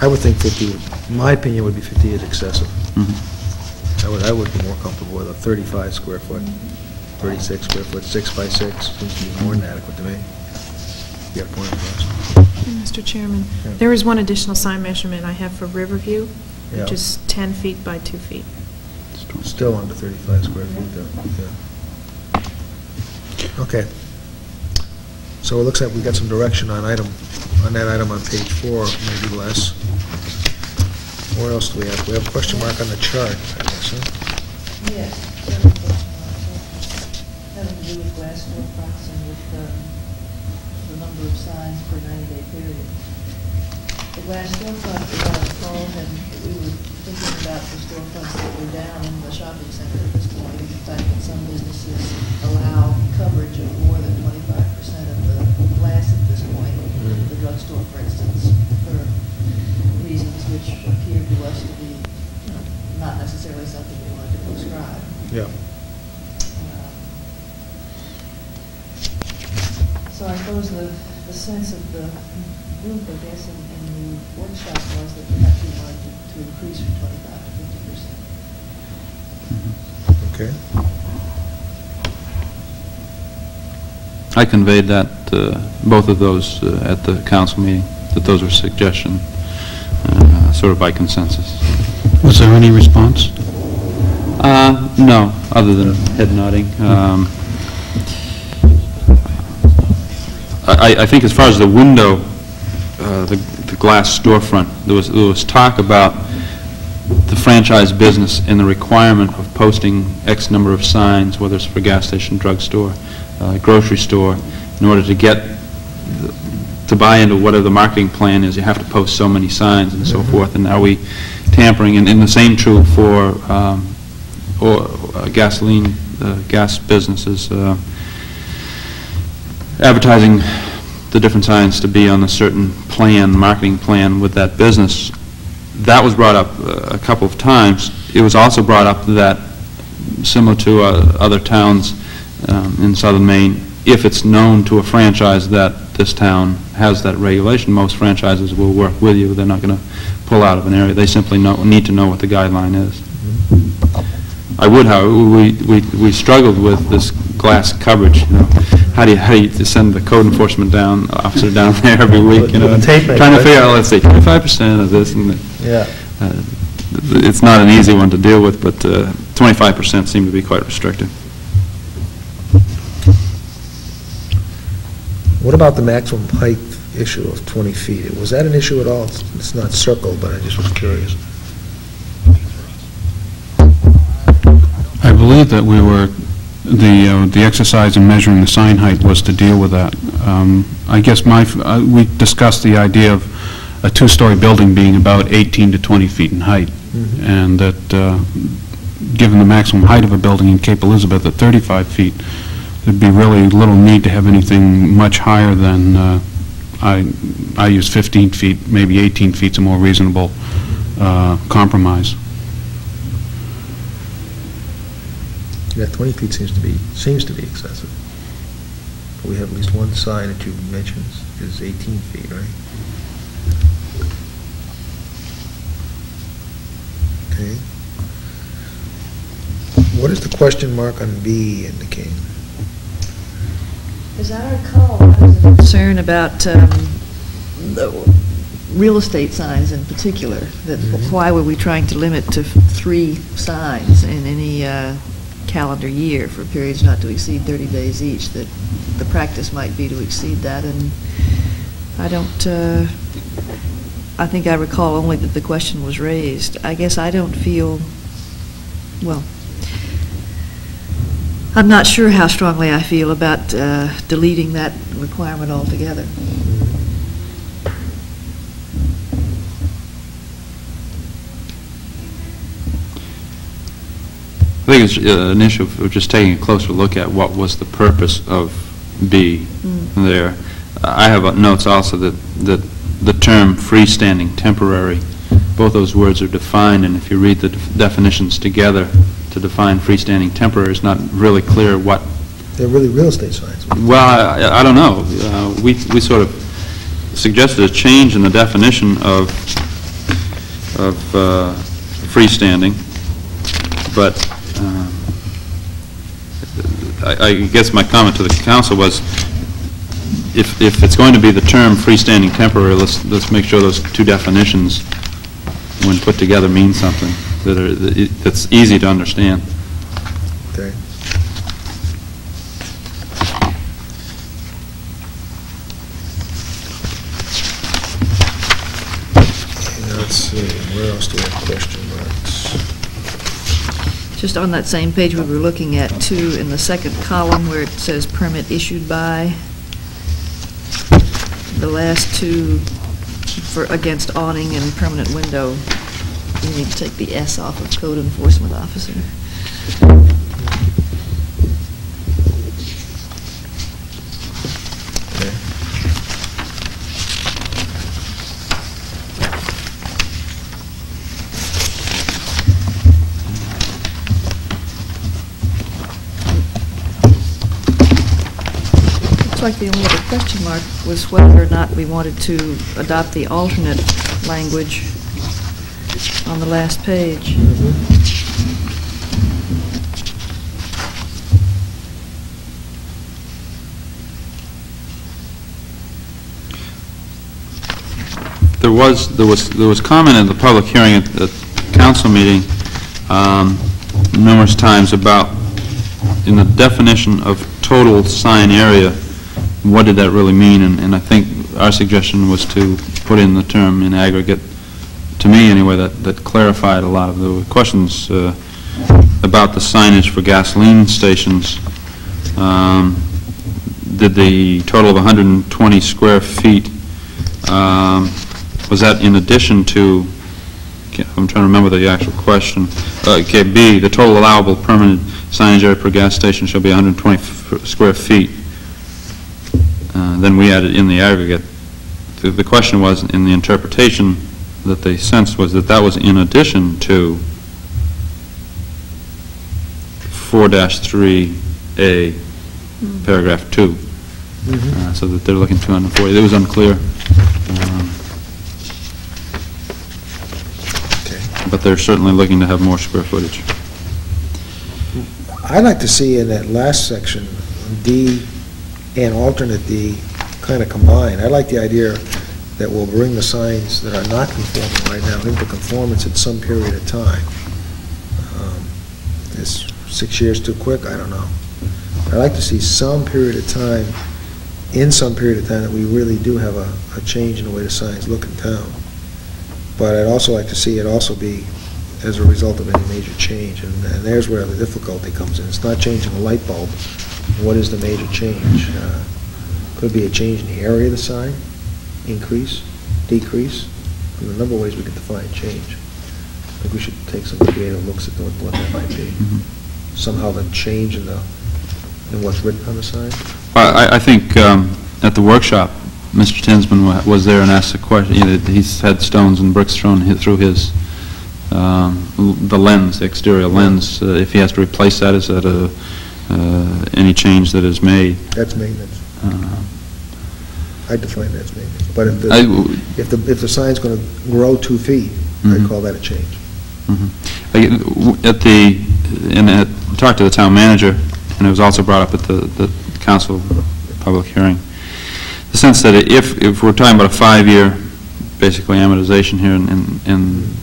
I would think 50, would- my opinion would be 50 is excessive. Mhm. I would, I would be more comfortable with a 35 square foot, 36 square foot, 6 by 6, seems to be more than adequate to me. You got a point, Russ? Mr. Chairman, Yeah. there is one additional sign measurement I have for Riverview, which Yeah. is 10 feet by 2 feet. Still under 35 square feet, though, yeah. Okay. So it looks like we got some direction on item, on that item on page four, maybe less. Where else do we have? We have a question mark on the chart, I guess, huh? Yes, that was a question mark, having to do with glass storefronts and with um, the number of signs per 90-day period. The glass storefront, as I recall, had, we were thinking about the storefronts that were down in the shopping center at this point, point, the fact that some businesses allow coverage of more than 25% of the glass at this point, mm-hmm. the drugstore, for instance, for reasons which appear to us to be, you know, not necessarily something we want to prescribe. Yeah. Um, So I suppose the, the sense of the group, I guess, in, in the workshop was that perhaps we wanted to, to increase from twenty-five to fifty percent. Okay. I conveyed that, uh, both of those uh, at the council meeting, that those were suggestion, uh, sort of by consensus. Was there any response? Uh, no, other than head nodding. Um, I, I think as far as the window, uh, the the glass storefront, there was, there was talk about the franchise business and the requirement of posting X number of signs, whether it's for gas station, drugstore, uh, grocery store, in order to get, to buy into whatever the marketing plan is, you have to post so many signs and so forth, and are we tampering? And and the same true for um, or uh, gasoline, uh, gas businesses, uh, advertising the different signs to be on a certain plan, marketing plan with that business. That was brought up uh, a couple of times. It was also brought up that, similar to uh, other towns um, in southern Maine, if it's known to a franchise that this town has that regulation, most franchises will work with you. They're not going to pull out of an area. They simply know, need to know what the guideline is. I would, however, we, we we struggled with this glass coverage, you know. How do you, how do you send the code enforcement down, officer down [LAUGHS] there every week, you know? With a tape measure, Trying to figure out, let's say, 25% of this, and Yeah. uh, it's not an easy one to deal with, but uh, 25% seem to be quite restrictive. What about the maximum height issue of 20 feet? Was that an issue at all? It's not circled, but I just was curious. I believe that we were, the, uh, the exercise in measuring the sign height was to deal with that. Um, I guess my, f- uh, we discussed the idea of a two-story building being about 18 to 20 feet in height, and that, uh, given the maximum height of a building in Cape Elizabeth at 35 feet, there'd be really little need to have anything much higher than, uh, I, I use 15 feet, maybe 18 feet's a more reasonable uh, compromise. Yeah, 20 feet seems to be, seems to be excessive. But we have at least one sign that you mentioned is 18 feet, right? Okay. What does the question mark on B indicate? As I recall, I was concerned about um, the real estate signs in particular, that Mhm. why were we trying to limit to three signs in any uh, calendar year for periods not to exceed 30 days each, that the practice might be to exceed that, and I don't, uh, I think I recall only that the question was raised. I guess I don't feel, well, I'm not sure how strongly I feel about uh, deleting that requirement altogether. I think it's uh, an issue of just taking a closer look at what was the purpose of B Mm. there. I have uh, notes also that, that the term freestanding temporary, both those words are defined, and if you read the def- definitions together to define freestanding temporary, it's not really clear what, They're really real estate signs. well, I, I don't know. Uh, We, we sort of suggested a change in the definition of, of uh, freestanding, but I, I guess my comment to the council was, if, if it's going to be the term freestanding temporary, let's, let's make sure those two definitions, when put together, mean something that are, that's easy to understand. Okay. Yeah, Let's see, where else do we have question marks? Just on that same page, we were looking at two in the second column where it says permit issued by. The last two for, against awning and permanent window, you need to take the S off of code enforcement officer. Okay. Looks like the only other question mark was whether or not we wanted to adopt the alternate language on the last page. There was, there was, there was comment in the public hearing at the council meeting um, numerous times about, in the definition of total sign area, what did that really mean? And and I think our suggestion was to put in the term in aggregate, to me anyway, that that clarified a lot of the questions uh, about the signage for gasoline stations. Um, Did the total of 120 square feet um, was that in addition to, I'm trying to remember the actual question. Uh, Okay, B, the total allowable permanent signage area per gas station shall be 120 f- square feet. Uh, Then we added in the aggregate. The the question was, in the interpretation that they sensed, was that that was in addition to 4-3A, paragraph 2. Uh, So that they're looking 240. It was unclear. Um, Okay. But they're certainly looking to have more square footage. I'd like to see in that last section, D and alternate D kind of combined. I like the idea that we'll bring the signs that are not conforming right now into conformance at some period of time. Um, Is six years too quick? I don't know. I'd like to see some period of time, in some period of time, that we really do have a, a change in the way the signs look in town. But I'd also like to see it also be as a result of any major change, and and there's where the difficulty comes in. It's not changing a light bulb. What is the major change? Uh, Could be a change in the area of the sign, increase, decrease. There are a number of ways we could define change. I think we should take some creative looks at what what that might be. Somehow the change in the, in what's written on the sign. I, I- I think um, at the workshop, Mr. Tinsman wa- was there and asked a question, you know, he's had stones and bricks thrown through his, um, the lens, the exterior lens, uh, if he has to replace that, is that a, uh, any change that is made? That's maintenance. Uh, I define that as maintenance. But if I- the, if the, if the sign's going to grow two feet, I'd Mhm. call that a change. Mhm. At the, and at talked to the town manager, and it was also brought up at the, the council public hearing, the sense that if, if we're talking about a five-year, basically amortization here, and, and- and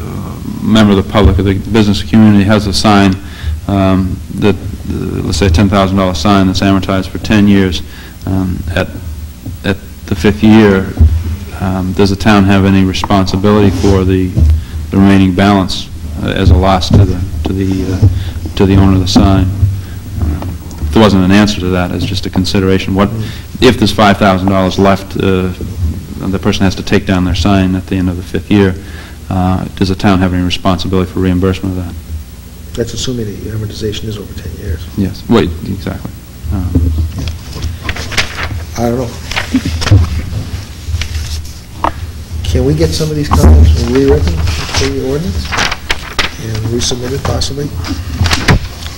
uh, member of the public, or the business community has a sign um, that, uh, let's say a $10,000 sign that's amortized for 10 years, um, at, at the fifth year, um, does the town have any responsibility for the the remaining balance uh, as a loss to the, to the, uh, to the owner of the sign? There wasn't an answer to that, it's just a consideration. What, if there's $5,000 left, uh, the person has to take down their sign at the end of the fifth year, uh, does the town have any responsibility for reimbursement of that? That's assuming the amortization is over 10 years. Yes, wait, exactly. I don't know. Can we get some of these comments rewritten for the ordinance and resubmitted possibly?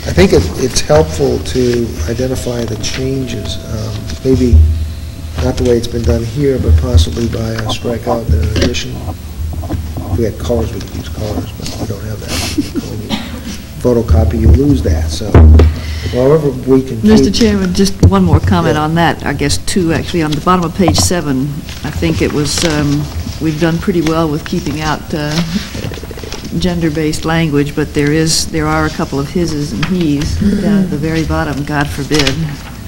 I think it- it's helpful to identify the changes, um, maybe not the way it's been done here, but possibly by a strikeout and an addition. If we had colors, we could use colors, but we don't have that. Photocopy, you lose that, so however we can keep... Mr. Chairman, just one more comment on that, I guess, two, actually, on the bottom of page seven, I think it was, um, we've done pretty well with keeping out uh, gender-based language, but there is, there are a couple of hises and he's down at the very bottom, God forbid.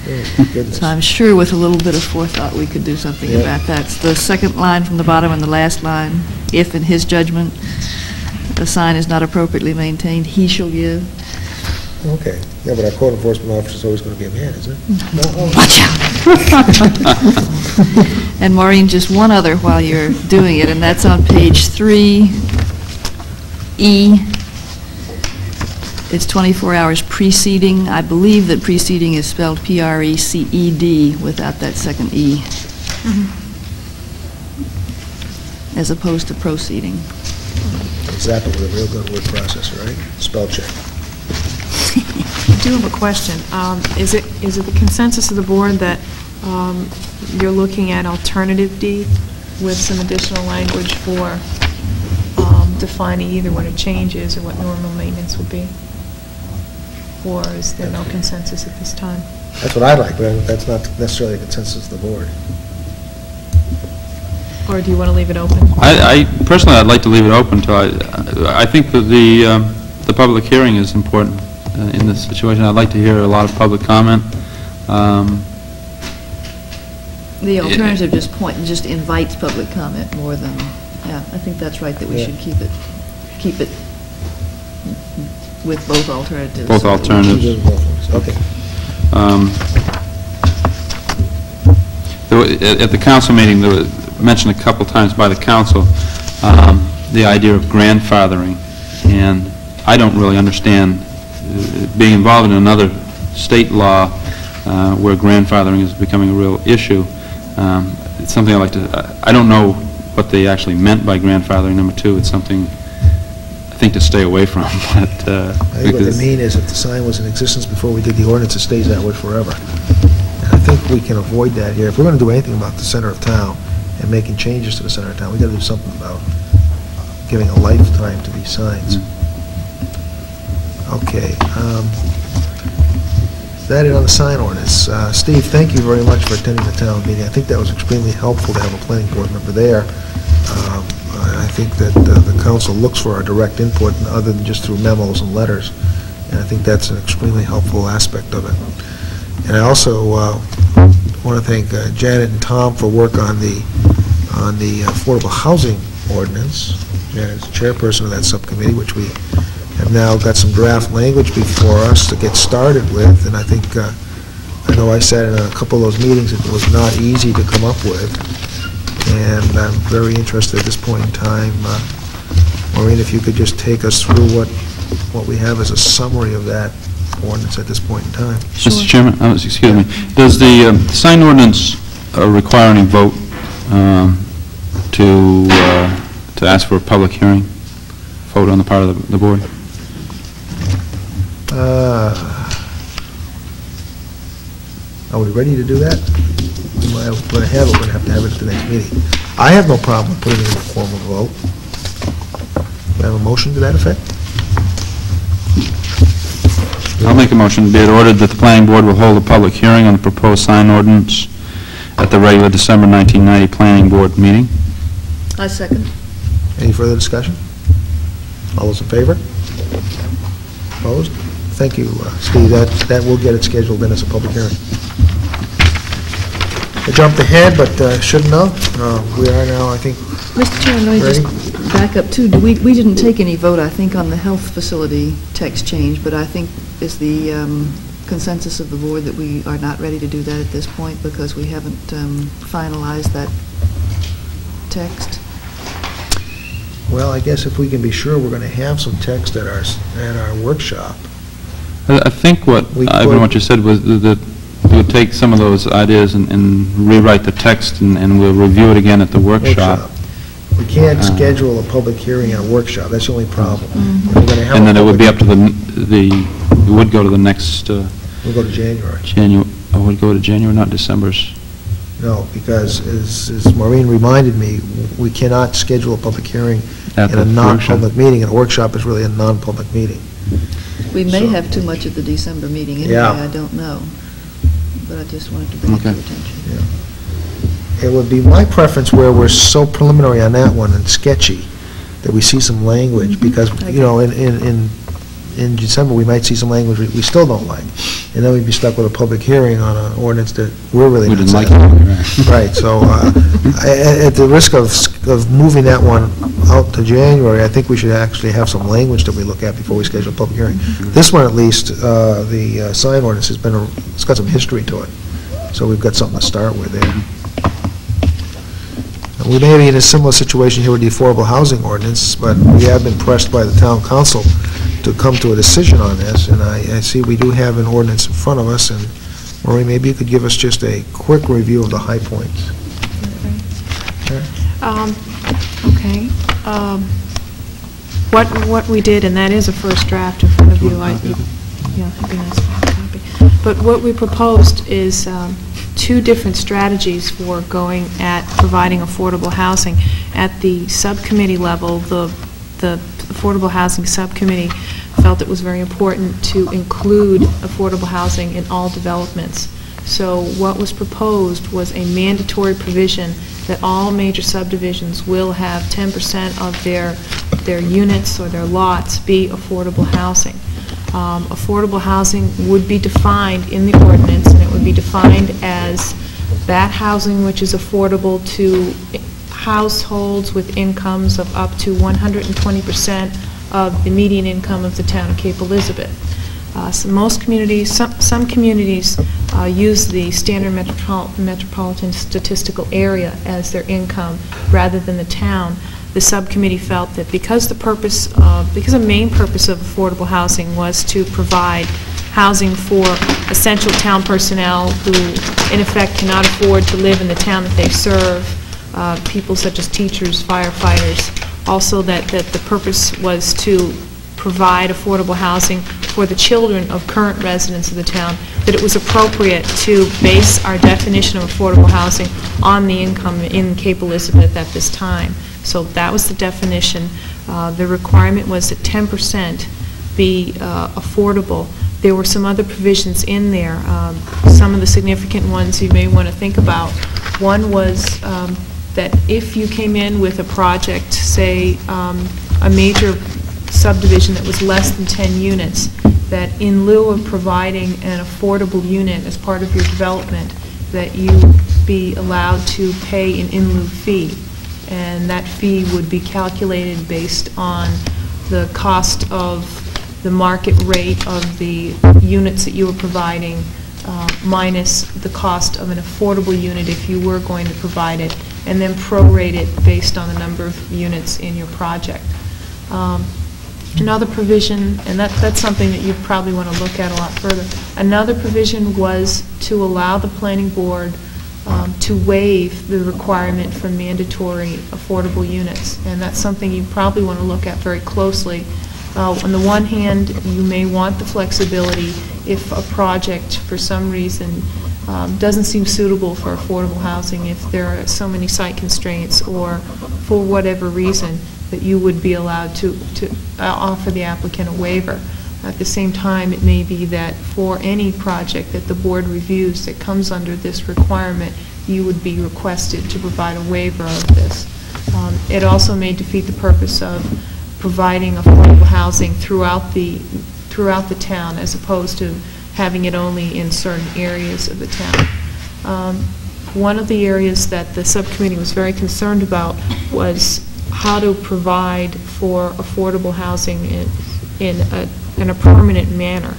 Oh. So I'm sure with a little bit of forethought, we could do something Yeah. about that. It's the second line from the bottom and the last line, if in his judgment, the sign is not appropriately maintained, he shall give. Okay, yeah, but our code enforcement officer's always going to be a man, isn't it? Watch out. [LAUGHS] And Maureen, just one other while you're doing it, and that's on page three, E. It's 24 hours preceding. I believe that preceding is spelled P-R-E-C-E-D without that second E, mm-hmm. as opposed to proceeding. Zap it with a real good word processor, right? Spell check. I do have a question. Um, Is it, is it the consensus of the board that um, you're looking at alternative D with some additional language for um, defining either what a change is or what normal maintenance would be? Or is there no consensus at this time? That's what I'd like, but that's not necessarily a consensus of the board. Or do you want to leave it open? I, I, personally, I'd like to leave it open till I, I think that the, um, the public hearing is important uh, in this situation. I'd like to hear a lot of public comment. Um, The alternative just point, just invites public comment more than, yeah, I think that's right, that we Yeah. should keep it, keep it with both alternatives. Both so that we- alternatives. Choose both ones. Okay. Um, there wa- At at the council meeting, there was mentioned a couple times by the council, um, the idea of grandfathering, and I don't really understand, uh, being involved in another state law uh, where grandfathering is becoming a real issue, um, it's something I like to, I don't know what they actually meant by grandfathering, number two, it's something I think to stay away from, [LAUGHS] but... uh, I think what they mean is if the sign was in existence before we did the ordinance, it stays that way forever. And I think we can avoid that here. If we're going to do anything about the center of town and making changes to the center of town, we got to do something about giving a lifetime to these signs. Okay. um, Is that it on the sign ordinance? Uh, Steve, thank you very much for attending the town meeting. I think that was extremely helpful to have a planning board member there. Um, I think that uh, the council looks for our direct input, other than just through memos and letters, and I think that's an extremely helpful aspect of it. And I also want to thank uh, Janet and Tom for work on the, on the affordable housing ordinance. Janet's chairperson of that subcommittee, which we have now got some draft language before us to get started with, and I think, uh, I know I said in a couple of those meetings, it was not easy to come up with, and I'm very interested at this point in time, uh, Maureen, if you could just take us through what, what we have as a summary of that ordinance at this point in time. Mr. Chairman, uh, excuse me, does the um, sign ordinance uh, require any vote um, to, uh, to ask for a public hearing? Vote on the part of the- the board? Uh, Are we ready to do that? We might- We're going to have it, we're going to have to have it at the next meeting. I have no problem putting it in the form of a vote. Do I have a motion to that effect? I'll make a motion, be it ordered that the planning board will hold a public hearing on the proposed sign ordinance at the regular December 1990 planning board meeting. I second. Any further discussion? All those in favor? Opposed? Thank you, uh, Steve. That, that will get it scheduled in as a public hearing. I jumped ahead, but uh, shouldn't have. Uh, We are now, I think, Mr. Chairman, let me just back up too. Do We, we didn't take any vote, I think, on the health facility text change, but I think is the um, consensus of the board that we are not ready to do that at this point because we haven't um, finalized that text. well, I guess if we can be sure we're going to have some text at our, s- at our workshop. I I think what, We Ivan, could- what you said was that we would take some of those ideas and- and rewrite the text, and and we'll review it again at the workshop. We can't Uh, schedule a public hearing at a workshop, that's the only problem. We're gonna have a And then it would be public- up to the, n- the, it would go to the next uh, We'll go to January. Janu, oh, it would go to January, not December's. No, because as as Maureen reminded me, we cannot schedule a public hearing At in the a workshop. non-public meeting, and a workshop is really a non-public meeting. We may So- have too much at the December meeting anyway, Yeah. I don't know. But I just wanted to bring it to Okay. your attention. It would be my preference where we're so preliminary on that one and sketchy, that we see some language, mm-hmm. because, you know, in, in, in in December, we might see some language we we still don't like, and then we'd be stuck with a public hearing on an ordinance that we're really We not didn't like satisfied it. [LAUGHS] Right, so, uh, I- I- at the risk of, s- of moving that one out to January, I think we should actually have some language that we look at before we schedule a public hearing. This one, at least, uh, the uh, sign ordinance has been, a- it's got some history to it, so we've got something to start with there. We may be in a similar situation here with the affordable housing ordinance, but we have been pressed by the town council to come to a decision on this, and I, I see we do have an ordinance in front of us, and Maureen, maybe you could give us just a quick review of the high points. Um, Okay. Um, What, what we did, and that is a first draft in front of you, I, yeah, it'd be nice to copy. But what we proposed is um, two different strategies for going at providing affordable housing. At the subcommittee level, the, the Affordable Housing Subcommittee felt it was very important to include affordable housing in all developments. So what was proposed was a mandatory provision that all major subdivisions will have 10% of their, their units or their lots be affordable housing. Um, Affordable housing would be defined in the ordinance, and it would be defined as that housing which is affordable to households with incomes of up to 120% of the median income of the town of Cape Elizabeth. Uh, So most communities, some some communities uh, use the standard metropol- metropolitan statistical area as their income rather than the town. The subcommittee felt that because the purpose, of- because a main purpose of affordable housing was to provide housing for essential town personnel who, in effect, cannot afford to live in the town that they serve, uh, people such as teachers, firefighters, also that, that the purpose was to provide affordable housing for the children of current residents of the town, that it was appropriate to base our definition of affordable housing on the income in Cape Elizabeth at this time. So that was the definition. Uh, The requirement was that 10% be uh, affordable. There were some other provisions in there, um, some of the significant ones you may want to think about. One was um, that if you came in with a project, say, um, a major subdivision that was less than 10 units, that in lieu of providing an affordable unit as part of your development, that you be allowed to pay an in lieu fee. And that fee would be calculated based on the cost of the market rate of the units that you were providing, uh, minus the cost of an affordable unit if you were going to provide it, and then prorate it based on the number of units in your project. Um, Another provision, and that, that's something that you probably want to look at a lot further, another provision was to allow the planning board um, to waive the requirement for mandatory affordable units, and that's something you probably want to look at very closely. Uh, On the one hand, you may want the flexibility if a project, for some reason, um, doesn't seem suitable for affordable housing, if there are so many site constraints, or for whatever reason, that you would be allowed to, to uh, offer the applicant a waiver. At the same time, it may be that for any project that the board reviews that comes under this requirement, you would be requested to provide a waiver of this. Um, It also may defeat the purpose of providing affordable housing throughout the, throughout the town, as opposed to having it only in certain areas of the town. Um, One of the areas that the subcommittee was very concerned about was how to provide for affordable housing in, in a, in a permanent manner.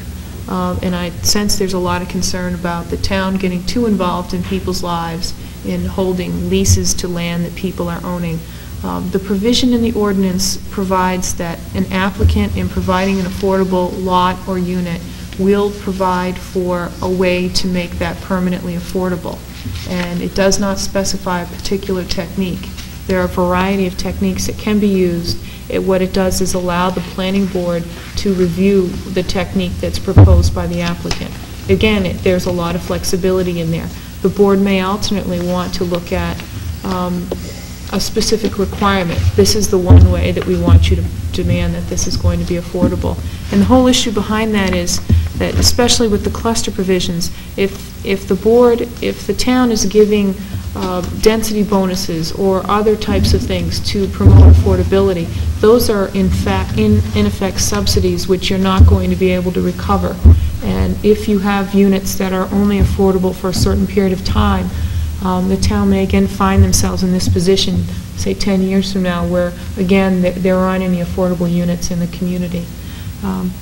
Um, And I sense there's a lot of concern about the town getting too involved in people's lives in holding leases to land that people are owning. Um, The provision in the ordinance provides that an applicant in providing an affordable lot or unit will provide for a way to make that permanently affordable. And it does not specify a particular technique. There are a variety of techniques that can be used. It- What it does is allow the planning board to review the technique that's proposed by the applicant. Again, it- there's a lot of flexibility in there. The board may alternately want to look at um, a specific requirement. This is the one way that we want you to demand that this is going to be affordable. And the whole issue behind that is that, especially with the cluster provisions, if, if the board, if the town is giving uh, density bonuses or other types of things to promote affordability, those are in fact, in, in effect subsidies which you're not going to be able to recover. And if you have units that are only affordable for a certain period of time, um, the town may again find themselves in this position, say 10 years from now, where, again, there- there aren't any affordable units in the community. Um,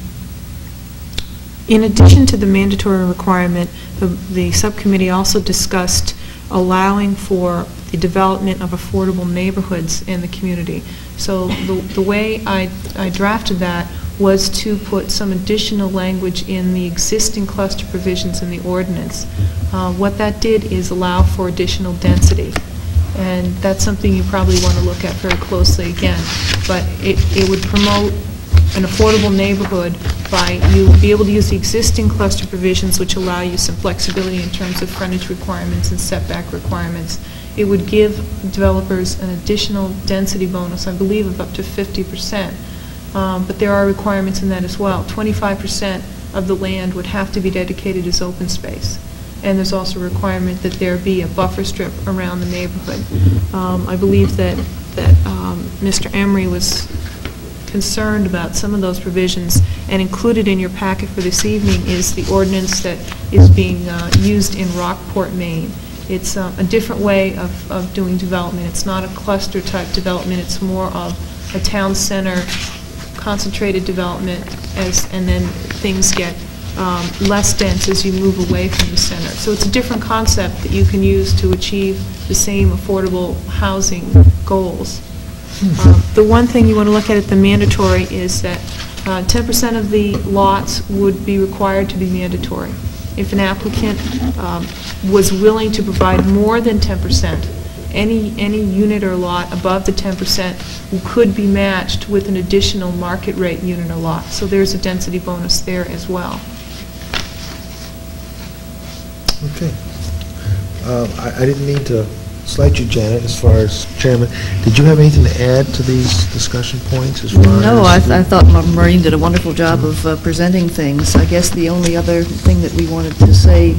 In addition to the mandatory requirement, the the subcommittee also discussed allowing for the development of affordable neighborhoods in the community. So the the way I I drafted that was to put some additional language in the existing cluster provisions in the ordinance. Uh, What that did is allow for additional density. And that's something you probably want to look at very closely again. But it it would promote an affordable neighborhood by, you be able to use the existing cluster provisions, which allow you some flexibility in terms of frontage requirements and setback requirements. It would give developers an additional density bonus, I believe, of up to 50%. Um, But there are requirements in that as well. 25% of the land would have to be dedicated as open space. And there's also a requirement that there be a buffer strip around the neighborhood. Um, I believe that, that um, Mr. Emery was concerned about some of those provisions, and included in your packet for this evening is the ordinance that is being uh, used in Rockport, Maine. It's uh, a different way of, of doing development. It's not a cluster-type development, it's more of a town center, concentrated development, as, and then things get um, less dense as you move away from the center. So it's a different concept that you can use to achieve the same affordable housing goals. Uh, The one thing you want to look at at the mandatory is that uh, 10% of the lots would be required to be mandatory. If an applicant um, was willing to provide more than 10%, any, any unit or lot above the 10% could be matched with an additional market rate unit or lot. So there's a density bonus there as well. Okay. Uh, I I didn't mean to slight you, Janet, as far as chairman. Did you have anything to add to these discussion points as far as... No, I I thought Ma- Maureen did a wonderful job of uh, presenting things. I guess the only other thing that we wanted to say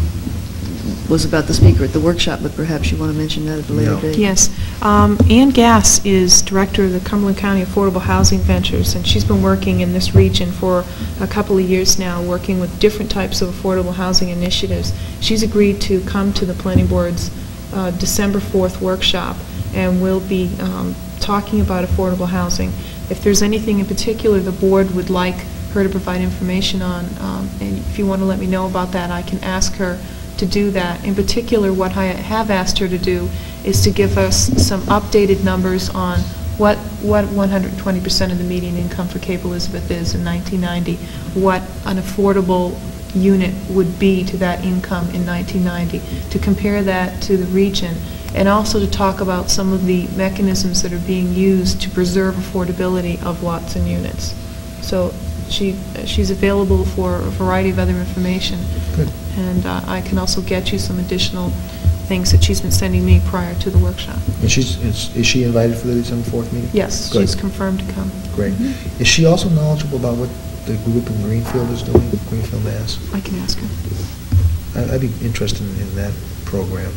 was about the speaker at the workshop, but perhaps you want to mention that at a later No. date. Yes. Um, Ann Gass is Director of the Cumberland County Affordable Housing Ventures, and she's been working in this region for a couple of years now, working with different types of affordable housing initiatives. She's agreed to come to the planning board's uh, December 4th workshop, and we'll be um, talking about affordable housing. If there's anything in particular the board would like her to provide information on, um, and if you want to let me know about that, I can ask her to do that. In particular, what I have asked her to do is to give us some updated numbers on what, what 120% of the median income for Cape Elizabeth is in 1990, what an affordable unit would be to that income in 1990, to compare that to the region, and also to talk about some of the mechanisms that are being used to preserve affordability of and units. So she, she's available for a variety of other information. Good. And uh, I can also get you some additional things that she's been sending me prior to the workshop. And she's, is is she invited for the December 4th meeting? Yes, Good. she's confirmed to come. Great. Is she also knowledgeable about what the group in Greenfield is doing, Greenfield, Mass? I can ask her. I- I'd be interested in in that program.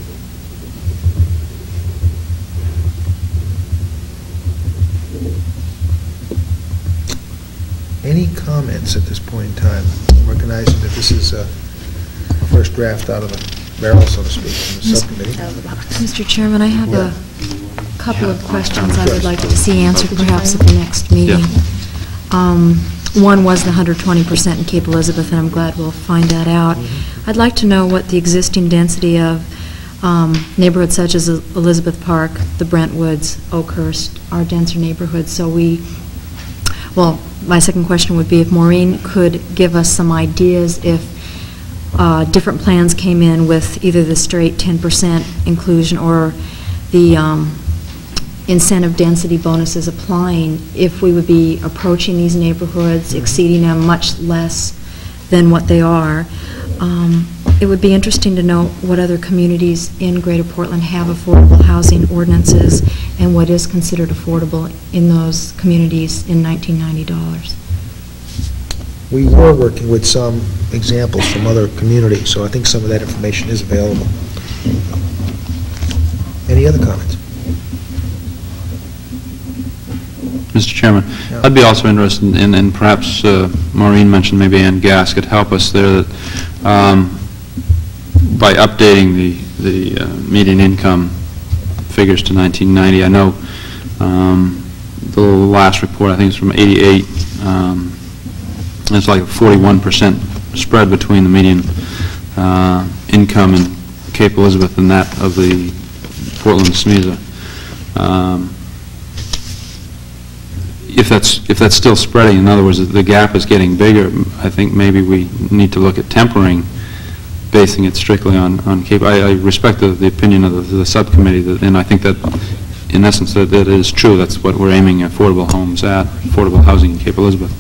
Any comments at this point in time, recognizing that this is a first draft out of the barrel, so to speak, from the Yes. subcommittee? Mr. Chairman, I have a couple of questions I would like to see answered perhaps at the next meeting. Um, One was the 120% in Cape Elizabeth, and I'm glad we'll find that out. I'd like to know what the existing density of um, neighborhoods such as Elizabeth Park, the Brentwoods, Oakhurst, are denser neighborhoods, so we, well, my second question would be if Maureen could give us some ideas if uh, different plans came in with either the straight 10% inclusion or the um, incentive density bonuses applying, if we would be approaching these neighborhoods, exceeding them much less than what they are. Um, It would be interesting to know what other communities in Greater Portland have affordable housing ordinances and what is considered affordable in those communities in 1990 dollars. We were working with some examples from other communities, so I think some of that information is available. Any other comments? Mr. Chairman, Yeah. I'd be also interested in, and perhaps uh, Maureen mentioned maybe Ann Gass could help us there, that um, by updating the, the uh, median income figures to 1990, I know um, the last report, I think it's from 88, um, it's like a 41% spread between the median uh, income in Cape Elizabeth and that of the Portland SMESA. Um, if that's, if that's still spreading, in other words, the gap is getting bigger, I think maybe we need to look at tempering, basing it strictly on, on Cape. I, I respect the, the opinion of the, the subcommittee, that- and I think that, in essence, that, that is true. That's what we're aiming affordable homes at, affordable housing in Cape Elizabeth.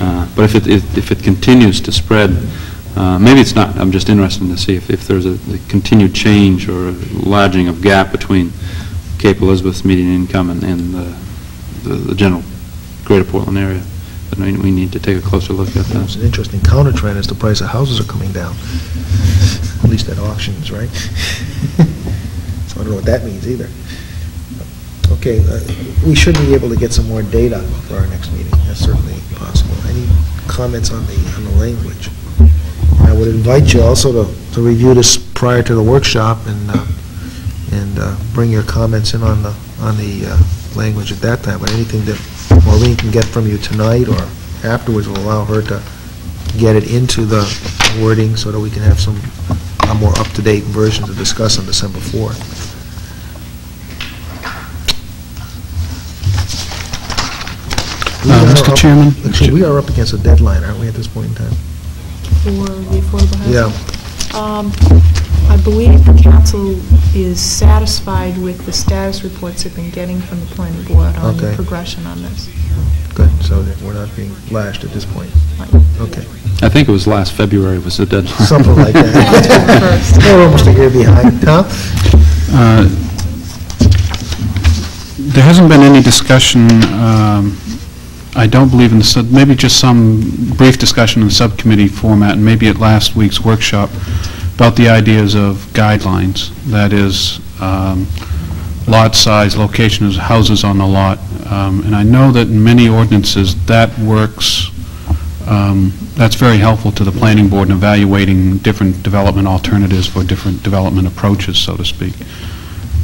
Uh, But if it, if if it continues to spread, uh, maybe it's not, I'm just interested to see if, if there's a a continued change or a enlarging of gap between Cape Elizabeth's median income and, and the, the the general greater Portland area. But we, we need to take a closer look at that. It's an interesting counter trend as the price of houses are coming down, at least at auctions, right? [LAUGHS] So I don't know what that means either. Okay, uh, we should be able to get some more data for our next meeting, that's certainly possible. Any comments on the, on the language? I would invite you also to, to review this prior to the workshop and, uh, and uh, bring your comments in on the, on the uh, language at that time, but anything that Maureen can get from you tonight or afterwards will allow her to get it into the wording so that we can have some, a more up-to-date version to discuss on December 4th. Uh, Mr. up- Chairman? Actually, we are up against a deadline, aren't we, at this point in time? For the affordable housing? Yeah. Um, I believe the council is satisfied with the status reports they've been getting from the planning board on the Okay. progression on this. Good, so that we're not being lashed at this point. Right. Okay, I think it was last February was the deadline. something like that. [LAUGHS] We're almost a year behind. Tom? Uh, There hasn't been any discussion, um, I don't believe in the, sub- maybe just some brief discussion in the subcommittee format, and maybe at last week's workshop, about the ideas of guidelines. That is, um, lot size, location of houses on the lot. Um, And I know that in many ordinances, that works, um, that's very helpful to the planning board in evaluating different development alternatives for different development approaches, so to speak.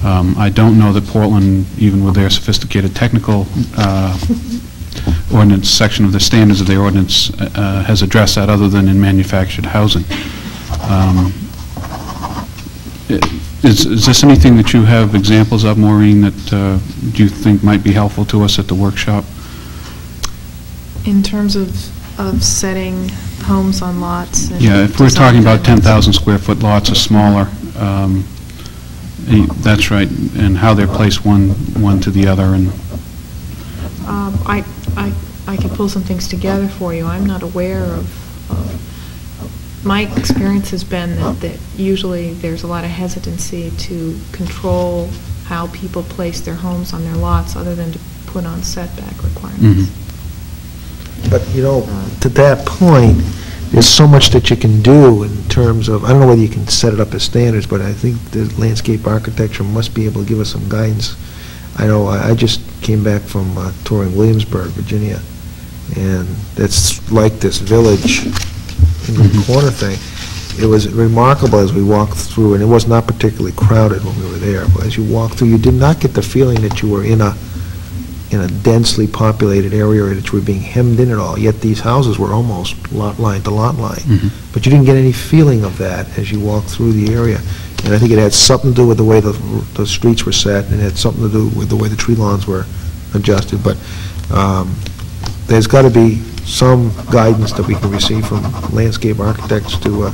Um, I don't know that Portland, even with their sophisticated technical uh, ordinance section of the standards of their ordinance, uh, has addressed that other than in manufactured housing. Um, Is is this anything that you have examples of, Maureen, that uh, you think might be helpful to us at the workshop? In terms of, of setting homes on lots and... Yeah, if we're talking about 10,000 square foot lots or smaller, um, eh, that's right, and how they're placed one, one to the other, and Um, I, I, I could pull some things together for you. I'm not aware of, of- my experience has been that, that usually there's a lot of hesitancy to control how people place their homes on their lots, other than to put on setback requirements. Mhm. But, you know, to that point, there's so much that you can do in terms of, I don't know whether you can set it up as standards, but I think the landscape architecture must be able to give us some guidance. I know, I I just came back from uh, touring Williamsburg, Virginia, and it's like this village the corner thing. It was remarkable as we walked through, and it was not particularly crowded when we were there, but as you walked through, you did not get the feeling that you were in a, in a densely populated area, or that you were being hemmed in at all, yet these houses were almost lot line to lot line. Mhm. But you didn't get any feeling of that as you walked through the area. And I think it had something to do with the way the, the streets were set, and it had something to do with the way the tree lawns were adjusted, but, um, there's got to be some guidance that we can receive from landscape architects to, uh,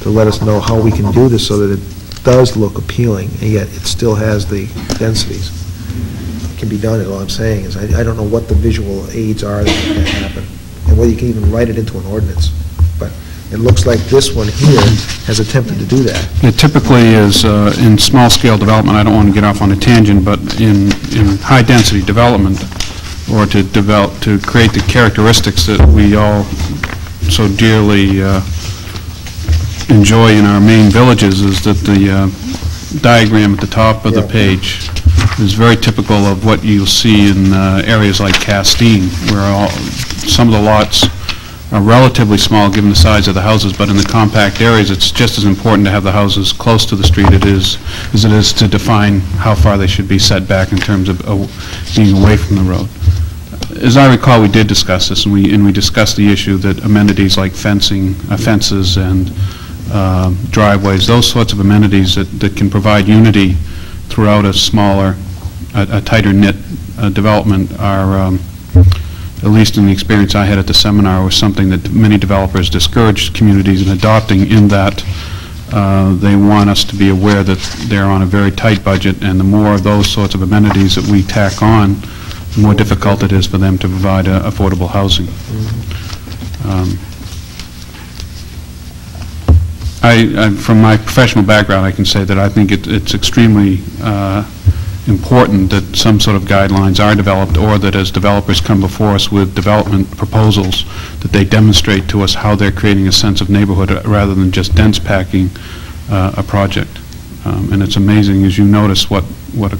to let us know how we can do this so that it does look appealing, and yet it still has the densities. It Can be done, and all I'm saying is, I, I don't know what the visual aids are that can happen, and whether you can even write it into an ordinance. But it looks like this one here has attempted to do that. It typically is, uh, in small-scale development, I don't want to get off on a tangent, but in, in high-density development, or to develop, to create the characteristics that we all so dearly uh, enjoy in our Maine villages, is that the uh, diagram at the top of the Yeah. page is very typical of what you'll see in uh, areas like Castine, where all, some of the lots are relatively small, given the size of the houses, but in the compact areas, it's just as important to have the houses close to the street it is, as it is to define how far they should be set back in terms of uh, being away from the road. As I recall, we did discuss this, and we, and we discussed the issue that amenities like fencing, uh, fences and uh, driveways, those sorts of amenities that, that can provide unity throughout a smaller, a a tighter knit uh, development are, um, at least in the experience I had at the seminar, was something that many developers discouraged communities in adopting in that uh, they want us to be aware that they're on a very tight budget, and the more of those sorts of amenities that we tack on, the more difficult it is for them to provide uh, affordable housing. Um, I, I- from my professional background, I can say that I think it- it's extremely uh, important that some sort of guidelines are developed, or that as developers come before us with development proposals, that they demonstrate to us how they're creating a sense of neighborhood rather than just dense packing uh, a project. Um, And it's amazing, as you notice, what, what a-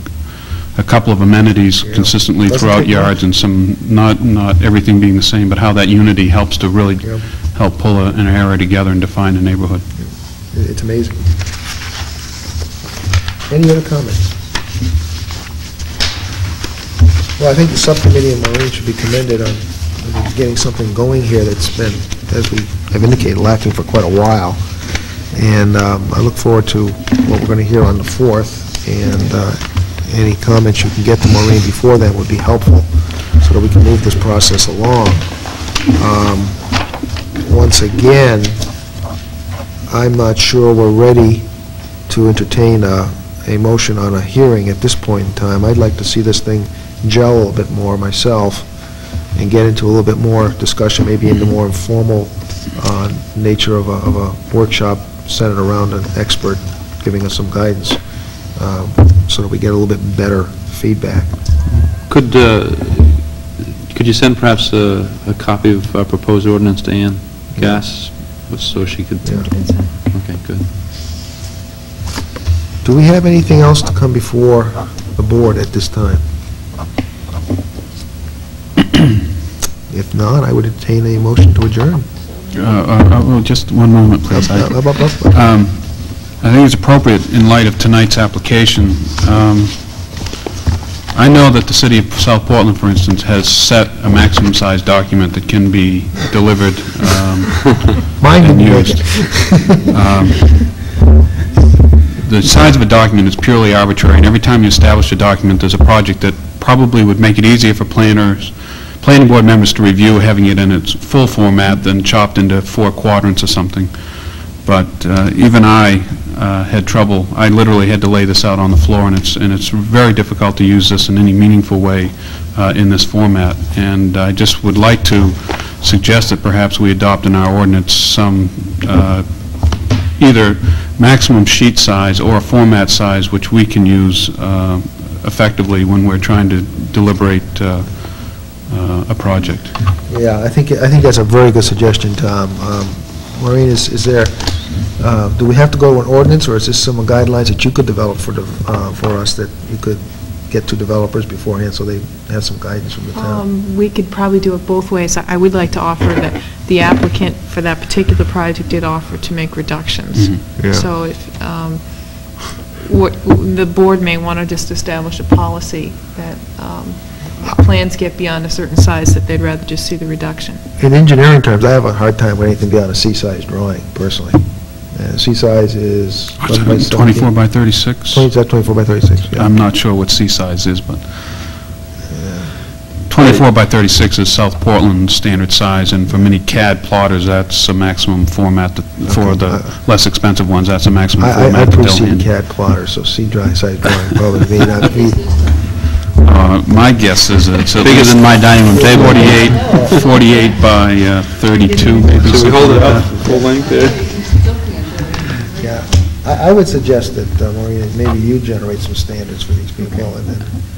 a couple of amenities Yeah. consistently Doesn't throughout yards and some, not, not everything being the same, but how that unity helps to really Yeah. help pull a- an area together and define a neighborhood. It's amazing. Any other comments? Well, I think the subcommittee and Maureen should be commended on getting something going here that's been, as we have indicated, lacking for quite a while. And um, I look forward to what we're going to hear on the 4th, and uh, any comments you can get to Maureen before then would be helpful, so that we can move this process along. Um, Once again, I'm not sure we're ready to entertain a, a motion on a hearing at this point in time. I'd like to see this thing gel a little bit more myself and get into a little bit more discussion, maybe into more informal uh, nature of a, of a workshop centered around an expert giving us some guidance, um, so that we get a little bit better feedback. Could, uh, could you send perhaps a, a copy of our proposed ordinance to Ann Gass, so she could, Yeah. okay, good. Do we have anything else to come before the board at this time? If not, I would entertain a motion to adjourn. Uh, uh, uh, Well, just one moment, please. I- Up, up, up, up. Um, I think it's appropriate, in light of tonight's application, um, I know that the city of South Portland, for instance, has set a maximum size document that can be delivered um, [LAUGHS] Mine and make used. it. [LAUGHS] Um, The size of a document is purely arbitrary, and every time you establish a document, there's a project that probably would make it easier for planners, planning board members to review having it in its full format than chopped into four quadrants or something. But uh, even I uh, had trouble, I literally had to lay this out on the floor, and it's, and it's very difficult to use this in any meaningful way uh, in this format. And I just would like to suggest that perhaps we adopt in our ordinance some uh, either maximum sheet size or a format size which we can use uh, effectively when we're trying to deliberate uh, uh, a project. Yeah, I think, I think that's a very good suggestion, Tom. Um, Maureen, is, is there, uh, do we have to go to an ordinance, or is this some guidelines that you could develop for, the uh, for us, that you could get to developers beforehand, so they have some guidance from the town? Um, We could probably do it both ways. I I would like to offer that the applicant for that particular project did offer to make reductions. Yeah. So if, um, what, the board may want to just establish a policy that um, if plans get beyond a certain size, that they'd rather just see the reduction. In engineering terms, I have a hard time with anything beyond a C-size drawing, personally. Uh, C-size is... What's that, 24 by 36? 20, is that 24 by 36? Yeah. I'm not sure what C-size is, but 24 by 36 is South Portland standard size, and for many CAD plotters, that's a maximum format, that- for Okay. the less expensive ones, that's a maximum I- I I format that they'll precede handle. CAD plotters, so C-size drawing probably may not be... [LAUGHS] Uh, My guess is it's at Bigger least than my dining room table. 48, 48 by uh, 32, maybe. Should we hold it up full length there? Yeah, I I would suggest that, uh, Maureen, maybe you generate some standards for these people, and then